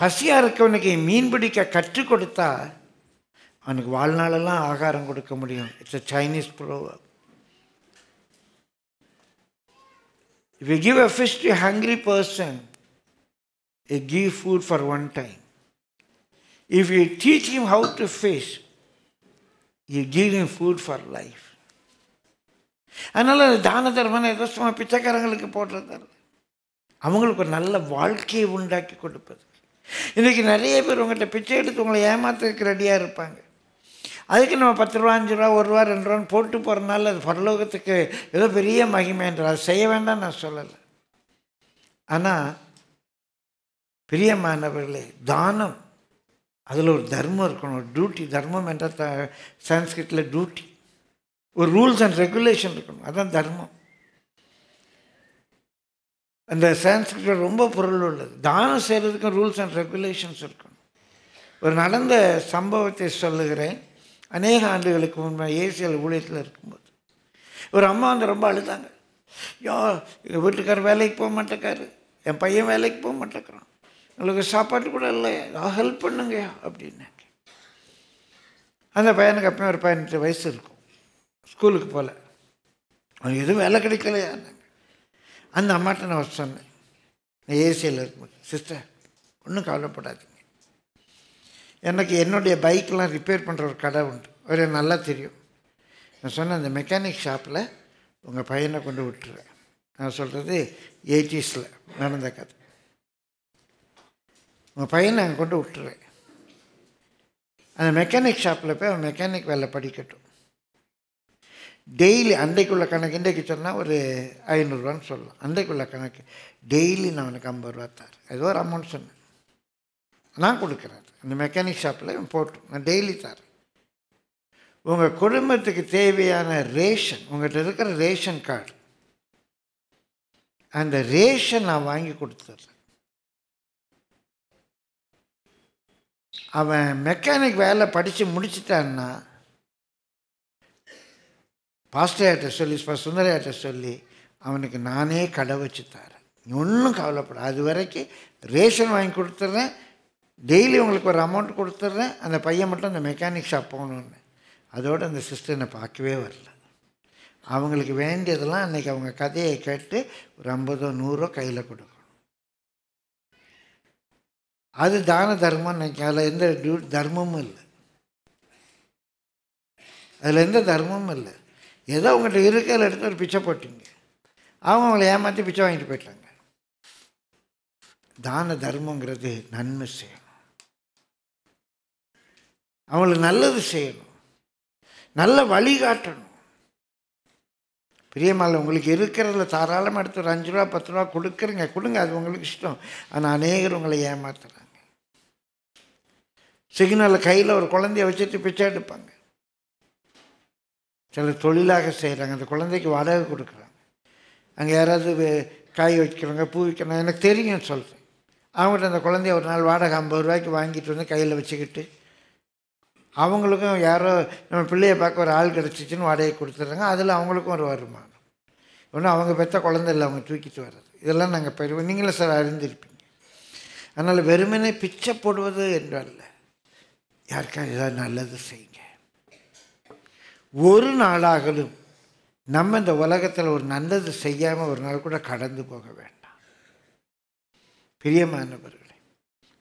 பசியாக இருக்கவனுக்கு மீன் பிடிக்க கற்றுக் கொடுத்தா அவனுக்கு வாழ்நாளெல்லாம் ஆகாரம் கொடுக்க முடியும். It's a Chinese proverb. If you give a fish to a hungry person, you give food for one time. If you teach him how to fish, you give him food for life. அதனால் தான தர்மனை ஏதோ சும்மா பிச்சைக்காரங்களுக்கு போடுறது அவங்களுக்கு ஒரு நல்ல வாழ்க்கையை உண்டாக்கி கொடுப்பது. இன்றைக்கி நிறைய பேர் உங்கள்கிட்ட பிச்சை எடுத்து உங்களை ஏமாத்துறதுக்கு ரெடியாக இருப்பாங்க. அதுக்கு நம்ம பத்து ரூபா அஞ்சு ரூபா ஒரு ரூபா ரெண்டு ரூபான்னு போட்டு போகிறனால அது பரலோகத்துக்கு ஏதோ பெரிய மகிமைன்ற அது செய்ய வேண்டாம் நான் சொல்லலை. ஆனால் பிரியமானவர்களே தானம் அதில் ஒரு தர்மம் இருக்கணும் ஒரு டியூட்டி தர்மம் என்றால் த சான்ஸ்கிரிட்டில் டியூட்டி ஒரு ரூல்ஸ் அண்ட் ரெகுலேஷன் இருக்கணும். அதுதான் தர்மம். அந்த சான்ஸ்கிரிட்டில் ரொம்ப பொருள் உள்ளது. தானம் செய்கிறதுக்கும் ரூல்ஸ் அண்ட் ரெகுலேஷன்ஸ் இருக்கணும். ஒரு நடந்த சம்பவத்தை சொல்லுகிறேன். அநேக ஆண்டுகளுக்கு முன்பு ஏசியல் ஊழியத்தில் இருக்கும்போது. ஒரு அம்மா வந்து ரொம்ப அழுதாங்க. யோ எங்கள் வீட்டுக்காரர் வேலைக்கு போக மாட்டேக்காரு. என் பையன் வேலைக்கு போக மாட்டேங்கிறான். உங்களுக்கு சாப்பாட்டு கூட இல்லை. ஏதாவது ஹெல்ப் பண்ணுங்கய்யா அப்படின்னாங்க அந்த பையனுக்கு அப்பயும் ஒரு பதினெட்டு வயசு இருக்கும். ஸ்கூலுக்கு போகல அவனுக்கு எதுவும் வேலை கிடைக்கலையா? அந்த அம்மாட்ட நான் சொன்னேன். ஏசியில் இருக்கும்போது சிஸ்டர் ஒன்றும் கவலைப்படாதீங்க. எனக்கு என்னுடைய பைக்கெலாம் ரிப்பேர் பண்ணுற ஒரு கடை உண்டு. ஒரு நல்லா தெரியும். நான் சொன்னேன் அந்த மெக்கானிக் ஷாப்பில் உங்கள் பையனை கொண்டு விட்டுருவேன் நான் சொல்கிறது எயிட்டிஸில் நடந்த கதை. உங்கள் பையனை அங்கே கொண்டு விட்டுருவேன் அந்த மெக்கானிக் ஷாப்பில் போய் அவன் மெக்கானிக் வேலை படிக்கட்டும். டெய்லி அன்றைக்குள்ள கணக்கு இன்றைக்கு சொன்னால் ஒரு ஐநூறுரூவான்னு சொல்லலாம். அன்றைக்குள்ள கணக்கு. டெய்லி நான் அவனுக்கு ஐம்பது ரூபா தரேன். ஏதோ ஒரு அமௌண்ட் சொன்னேன். நான் கொடுக்குறேன். அந்த மெக்கானிக் ஷாப்பில் போட்டு நான் டெய்லி தரேன். உங்கள் குடும்பத்துக்கு தேவையான ரேஷன் உங்கள்கிட்ட இருக்கிற ரேஷன் கார்டு அந்த ரேஷன் நான் வாங்கி கொடுத்துட்றேன். அவன் மெக்கானிக் வேலை படித்து முடிச்சிட்டான்னா பாஸ்டர்கிட்ட சொல்லி சுந்தரையாட்ட சொல்லி அவனுக்கு நானே கடை வச்சு தரேன். ஒன்றும் கவலைப்படாது. அது வரைக்கும் ரேஷன் வாங்கி கொடுத்துட்றேன் டெய்லி உங்களுக்கு ஒரு அமௌண்ட் கொடுத்துட்றேன் அந்த பையன் மட்டும் அந்த மெக்கானிக் ஷாப் போகணுன்னு அதோடு அந்த சிஸ்டர் என்னை பார்க்கவே வரல. அவங்களுக்கு வேண்டியதெல்லாம் அன்றைக்கி அவங்க கதையை கேட்டு ஒரு ஐம்பதோ நூறோ கையில் கொடுக்கும் அது தான தர்மம் நினைக்க அதில் எந்த டியூ தர்மமும் இல்லை. அதில் எந்த தர்மமும் இல்லை. ஏதோ உங்கள்கிட்ட இருக்கிற எடுத்து ஒரு பிச்சை போட்டீங்க. அவங்க அவங்கள ஏமாற்றி பிச்சை வாங்கிட்டு போயிட்டாங்க. தான தர்மங்கிறது நன்மை செய்யணும். அவங்களுக்கு நல்லது செய்யணும். நல்ல வழிகாட்டணும் பிரியமால உங்களுக்கு இருக்கிறதுல தாராளமாக எடுத்து ஒரு அஞ்சு ரூபா பத்து ரூபா கொடுக்குறீங்க. கொடுங்க அது உங்களுக்கு இஷ்டம். ஆனால் அநேகர் உங்களை ஏமாத்துறாங்க. சிக்னலில் கையில் ஒரு குழந்தைய வச்சுட்டு பிச்சை எடுப்பாங்க. சில தொழிலாக செய்கிறாங்க. அந்த குழந்தைக்கு வாடகை கொடுக்குறாங்க. அங்கே யாராவது காய் வைக்கிறவங்க பூ வைக்கிறாங்க எனக்கு தெரியும் சொல்கிறேன் அவங்கள்ட்ட அந்த குழந்தைய ஒரு நாள் வாடகை ஐம்பது ரூபாய்க்கு வாங்கிட்டு வந்து கையில் வச்சுக்கிட்டு அவங்களுக்கும் யாரோ நம்ம பிள்ளையை பார்க்க ஒரு ஆள் கிடச்சிச்சின்னு வாடகை கொடுத்துட்றாங்க. அதில் அவங்களுக்கும் ஒரு வருமானம். ஒன்றும் அவங்க பெற்ற குழந்தை இல்லை அவங்க தூக்கிட்டு வர்றது. இதெல்லாம் நாங்கள் பெறுவோம் நீங்களும் சார் அறிந்திருப்பீங்க. அதனால் வெறுமனே பிச்சை போடுவது என்றால் யாருக்காவது ஏதாவது நல்லது செய்யுங்க. ஒரு நாளாகலும் நம்ம இந்த உலகத்தில் ஒரு நல்லது செய்யாமல் ஒரு நாள் கூட கடந்து போக வேண்டாம். பிரியமானவர்களே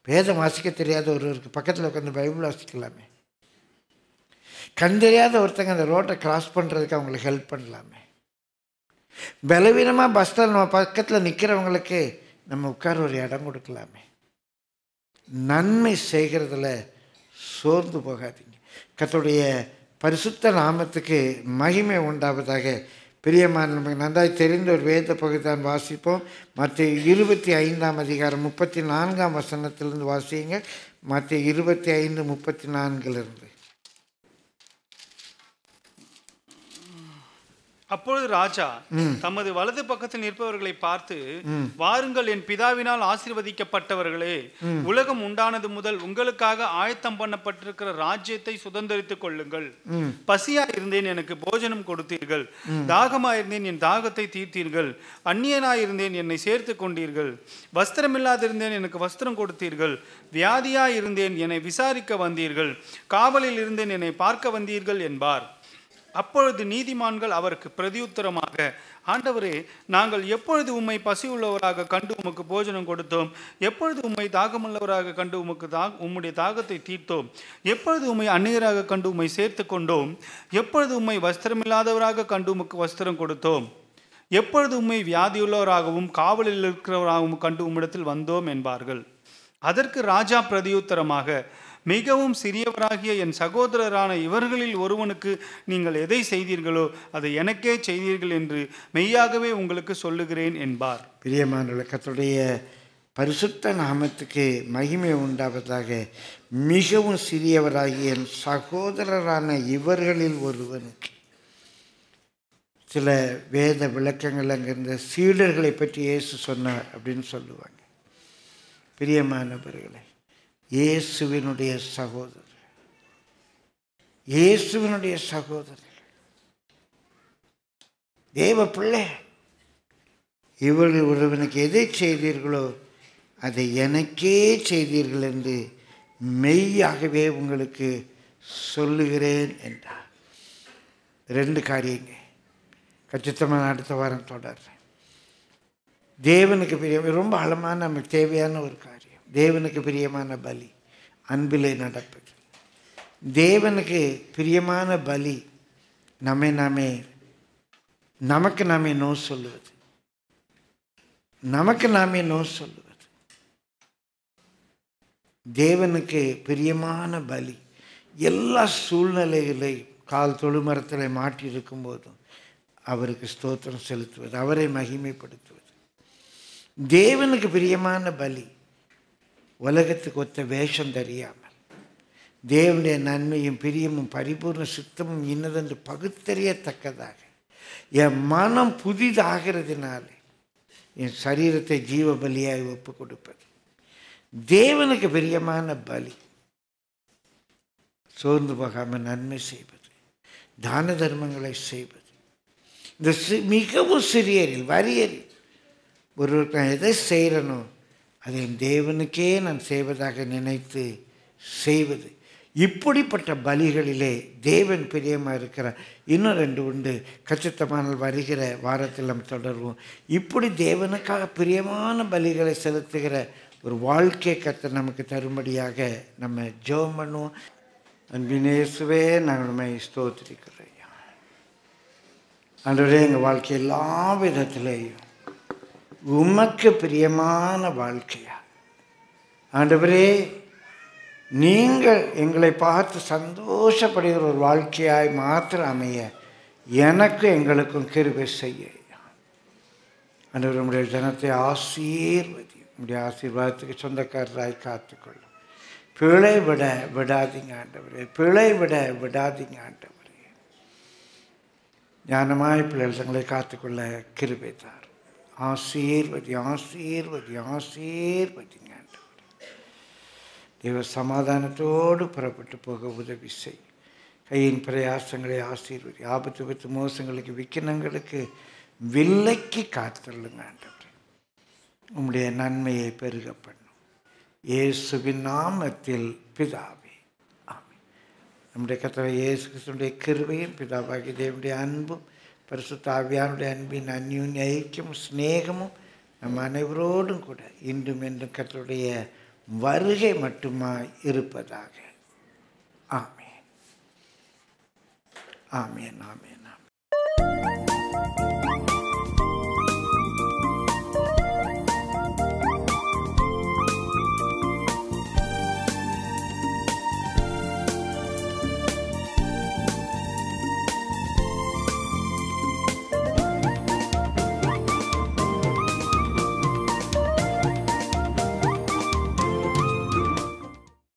வேதம் வாசிக்க தெரியாத ஒருவருக்கு பக்கத்தில் உட்காந்து பைபிள் வாசிக்கலாமே. கண் தெரியாத ஒருத்தங்க அந்த ரோட்டை கிராஸ் பண்ணுறதுக்கு அவங்களுக்கு ஹெல்ப் பண்ணலாமே. பலவீனமாக பஸ்ஸில் நம்ம பக்கத்தில் நிற்கிறவங்களுக்கு நம்ம உட்கார ஒரு இடம் கொடுக்கலாமே. நன்மை செய்கிறதுல சோர்ந்து போகாதீங்க. கத்தோடைய பரிசுத்த நாமத்துக்கு மகிமை உண்டாவதாக பிரியமான நமக்கு நன்றாய் தெரிந்த ஒரு வேத பகுதி தான் வாசிப்போம். மற்ற இருபத்தி ஐந்தாம் அதிகாரம் முப்பத்தி நான்காம் வசனத்திலிருந்து வாசியுங்க மற்ற இருபத்தி ஐந்து முப்பத்தி நான்கிலிருந்து. அப்பொழுது ராஜா தமது வலது பக்கத்தில் நிற்பவர்களை பார்த்து வாருங்கள் என் பிதாவினால் ஆசீர்வதிக்கப்பட்டவர்களே உலகம் உண்டானது முதல் உங்களுக்காக ஆயத்தம் பண்ணப்பட்டிருக்கிற ராஜ்யத்தை சுதந்தரித்துக் கொள்ளுங்கள். பசியா இருந்தேன் எனக்கு போஜனம் கொடுத்தீர்கள். தாகமா இருந்தேன் என் தாகத்தை தீர்த்தீர்கள். அந்நியனா இருந்தேன் என்னை சேர்த்து கொண்டீர்கள். வஸ்திரமில்லாதிருந்தேன் எனக்கு வஸ்திரம் கொடுத்தீர்கள். வியாதியா இருந்தேன் என்னை விசாரிக்க வந்தீர்கள். காவலில் இருந்தேன் என்னை பார்க்க வந்தீர்கள் என்பார். அப்பொழுது நீதிமான்கள் அவருக்கு பிரதியுத்தரமாக ஆண்டவரே நாங்கள் எப்பொழுது உம்மை பசியுள்ளவராக கண்டு உமக்கு போஜனம் கொடுத்தோம்? எப்பொழுது உம்மை தாகமுள்ளவராக கண்டு உமக்கு தா உம்முடைய தாகத்தை தீர்த்தோம்? எப்பொழுது உம்மை அந்நியராக கண்டு உம்மை சேர்த்து கொண்டோம்? எப்பொழுது உம்மை வஸ்திரமில்லாதவராக கண்டு உமக்கு வஸ்திரம் கொடுத்தோம்? எப்பொழுது உம்மை வியாதியுள்ளவராகவும் காவலில் இருக்கிறவராகவும் கண்டு உம்மிடத்தில் வந்தோம் என்பார்கள். அதற்கு ராஜா பிரதியுத்தரமாக மிகவும் சிறியவராகிய என் சகோதரரான இவர்களில் ஒருவனுக்கு நீங்கள் எதை செய்தீர்களோ அதை எனக்கே செய்தீர்கள் என்று மெய்யாகவே உங்களுக்கு சொல்லுகிறேன் என்பார். பிரியமான கத்துடைய பரிசுத்த நாமத்துக்கு மகிமை உண்டாவதாக. மிகவும் சிறியவராகிய என் சகோதரரான இவர்களில் ஒருவனுக்கு சில வேத விளக்கங்கள் அங்கிருந்த சீடர்களை பற்றி இயேசு சொன்னார் அப்படின்னு சொல்லுவாங்க. பிரியமானவர்களை இயேசுவினுடைய சகோதரர். இயேசுவினுடைய சகோதரர். தேவ பிள்ளை இவர்கள் ஒருவனுக்கு எதை செய்தீர்களோ அதை எனக்கே செய்தீர்கள் என்று மெய்யாகவே உங்களுக்கு சொல்லுகிறேன் என்றார். ரெண்டு காரியங்க. கச்சித்தமாக அடுத்த வாரம் தொடர்றேன். தேவனுக்கு பெரிய ரொம்ப ஆழமான நமக்கு தேவையான ஒரு காரியம். தேவனுக்கு பிரியமான பலி அன்பிலே நடப்பது. தேவனுக்கு பிரியமான பலி நம்மை நாமே நமக்கு நாமே நோ சொல்லுவது. நமக்கு நாமே நோ சொல்லுவது. தேவனுக்கு பிரியமான பலி எல்லா சூழ்நிலைகளையும் கால் தொழுமரத்தில் மாட்டியிருக்கும் போதும் அவருக்கு ஸ்தோத்திரம் செலுத்துவது அவரை மகிமைப்படுத்துவது. தேவனுக்கு பிரியமான பலி உலகத்துக்கு ஒத்த வேஷம் தெரியாமல் தேவனுடைய நன்மையும் பிரியமும் பரிபூர்ண சுத்தமும் இன்னதென்று பகுத்தறியத்தக்கதாக என் மனம் புதிதாகிறதுனாலே என் சரீரத்தை ஜீவ பலியாய் ஒப்பு கொடுப்பது. தேவனுக்கு பிரியமான பலி. சோர்ந்து போகாமல் நன்மை செய்வது தான தர்மங்களை செய்வது. இந்த மிகவும் சிறியரில் வரியரில் ஒருவர் நான் எதை செய்கிறனோ அதை என் தேவனுக்கே நான் செய்வதாக நினைத்து செய்வது. இப்படிப்பட்ட பலிகளிலே தேவன் பிரியமாக இருக்கிறார். இன்னும் ரெண்டு உண்டு. கச்சித்தமான வருகிற வாரத்தில் நம்ம தொடர்வோம். இப்படி தேவனுக்காக பிரியமான பலிகளை செலுத்துகிற ஒரு வாழ்க்கை கத்தை நமக்கு தரும்படியாக நம்ம ஜெபம் பண்ணுவோம். அன்பினேசுவே நாங்கள் நம்மை ஸ்தோத்திரிக்கிறோம் ஆண்டவரே எங்கள் வாழ்க்கை எல்லா விதத்திலேயும் உமக்கு பிரியமான வாழ்க்கையா? ஆண்டவரே நீங்கள் எங்களை பார்த்து சந்தோஷப்படுகிற ஒரு வாழ்க்கையாய் மாத்திரம் அமைய எனக்கு எங்களுக்கும் கிருபை செய்ய. ஆண்டவர் நம்முடைய ஜனத்தை ஆசீர்வதி. நம்முடைய ஆசீர்வாதத்துக்கு சொந்தக்காரராய் காத்துக்கொள்ளும். பிழை விட விடாதீங்க ஆண்டவரே. பிழை விட விடாதீங்க ஆண்டவரே. ஞானமாய் பிள்ளைகள் தங்களை காத்துக்கொள்ள கிருபை தான் ஆசீர்வதி ஆசீர்வதி ஆசீர்வதிங்க ஆண்டவரே. தேவ சமாதானத்தோடு புறப்பட்டு போக உதவி செய். கையின் பிரயாசங்களை ஆசீர்வதி ஆபத்து பத்து மோசங்களுக்கு விக்கினங்களுக்கு வில்லைக்கு காத்தள்ளுங்க ஆண்டவரே. உம்முடைய நன்மையை பெருக பண்ணும். இயேசுவின் நாமத்தில் பிதாவே. ஆமை நம்முடைய கத்தவை இயேசு கிருஷ்ணனுடைய கிருவையும் பிதாவாகி தேவனுடைய அன்பும் பரிசுத்தாவியானுடைய அன்பின் அந்யூன்ய ஐக்கியமும் ஸ்நேகமும் நம் அனைவரோடும் கூட இன்றும் என்றும் கத்தருடைய வருகை மட்டுமாய் இருப்பதாக ஆமென் ஆமென் ஆமென்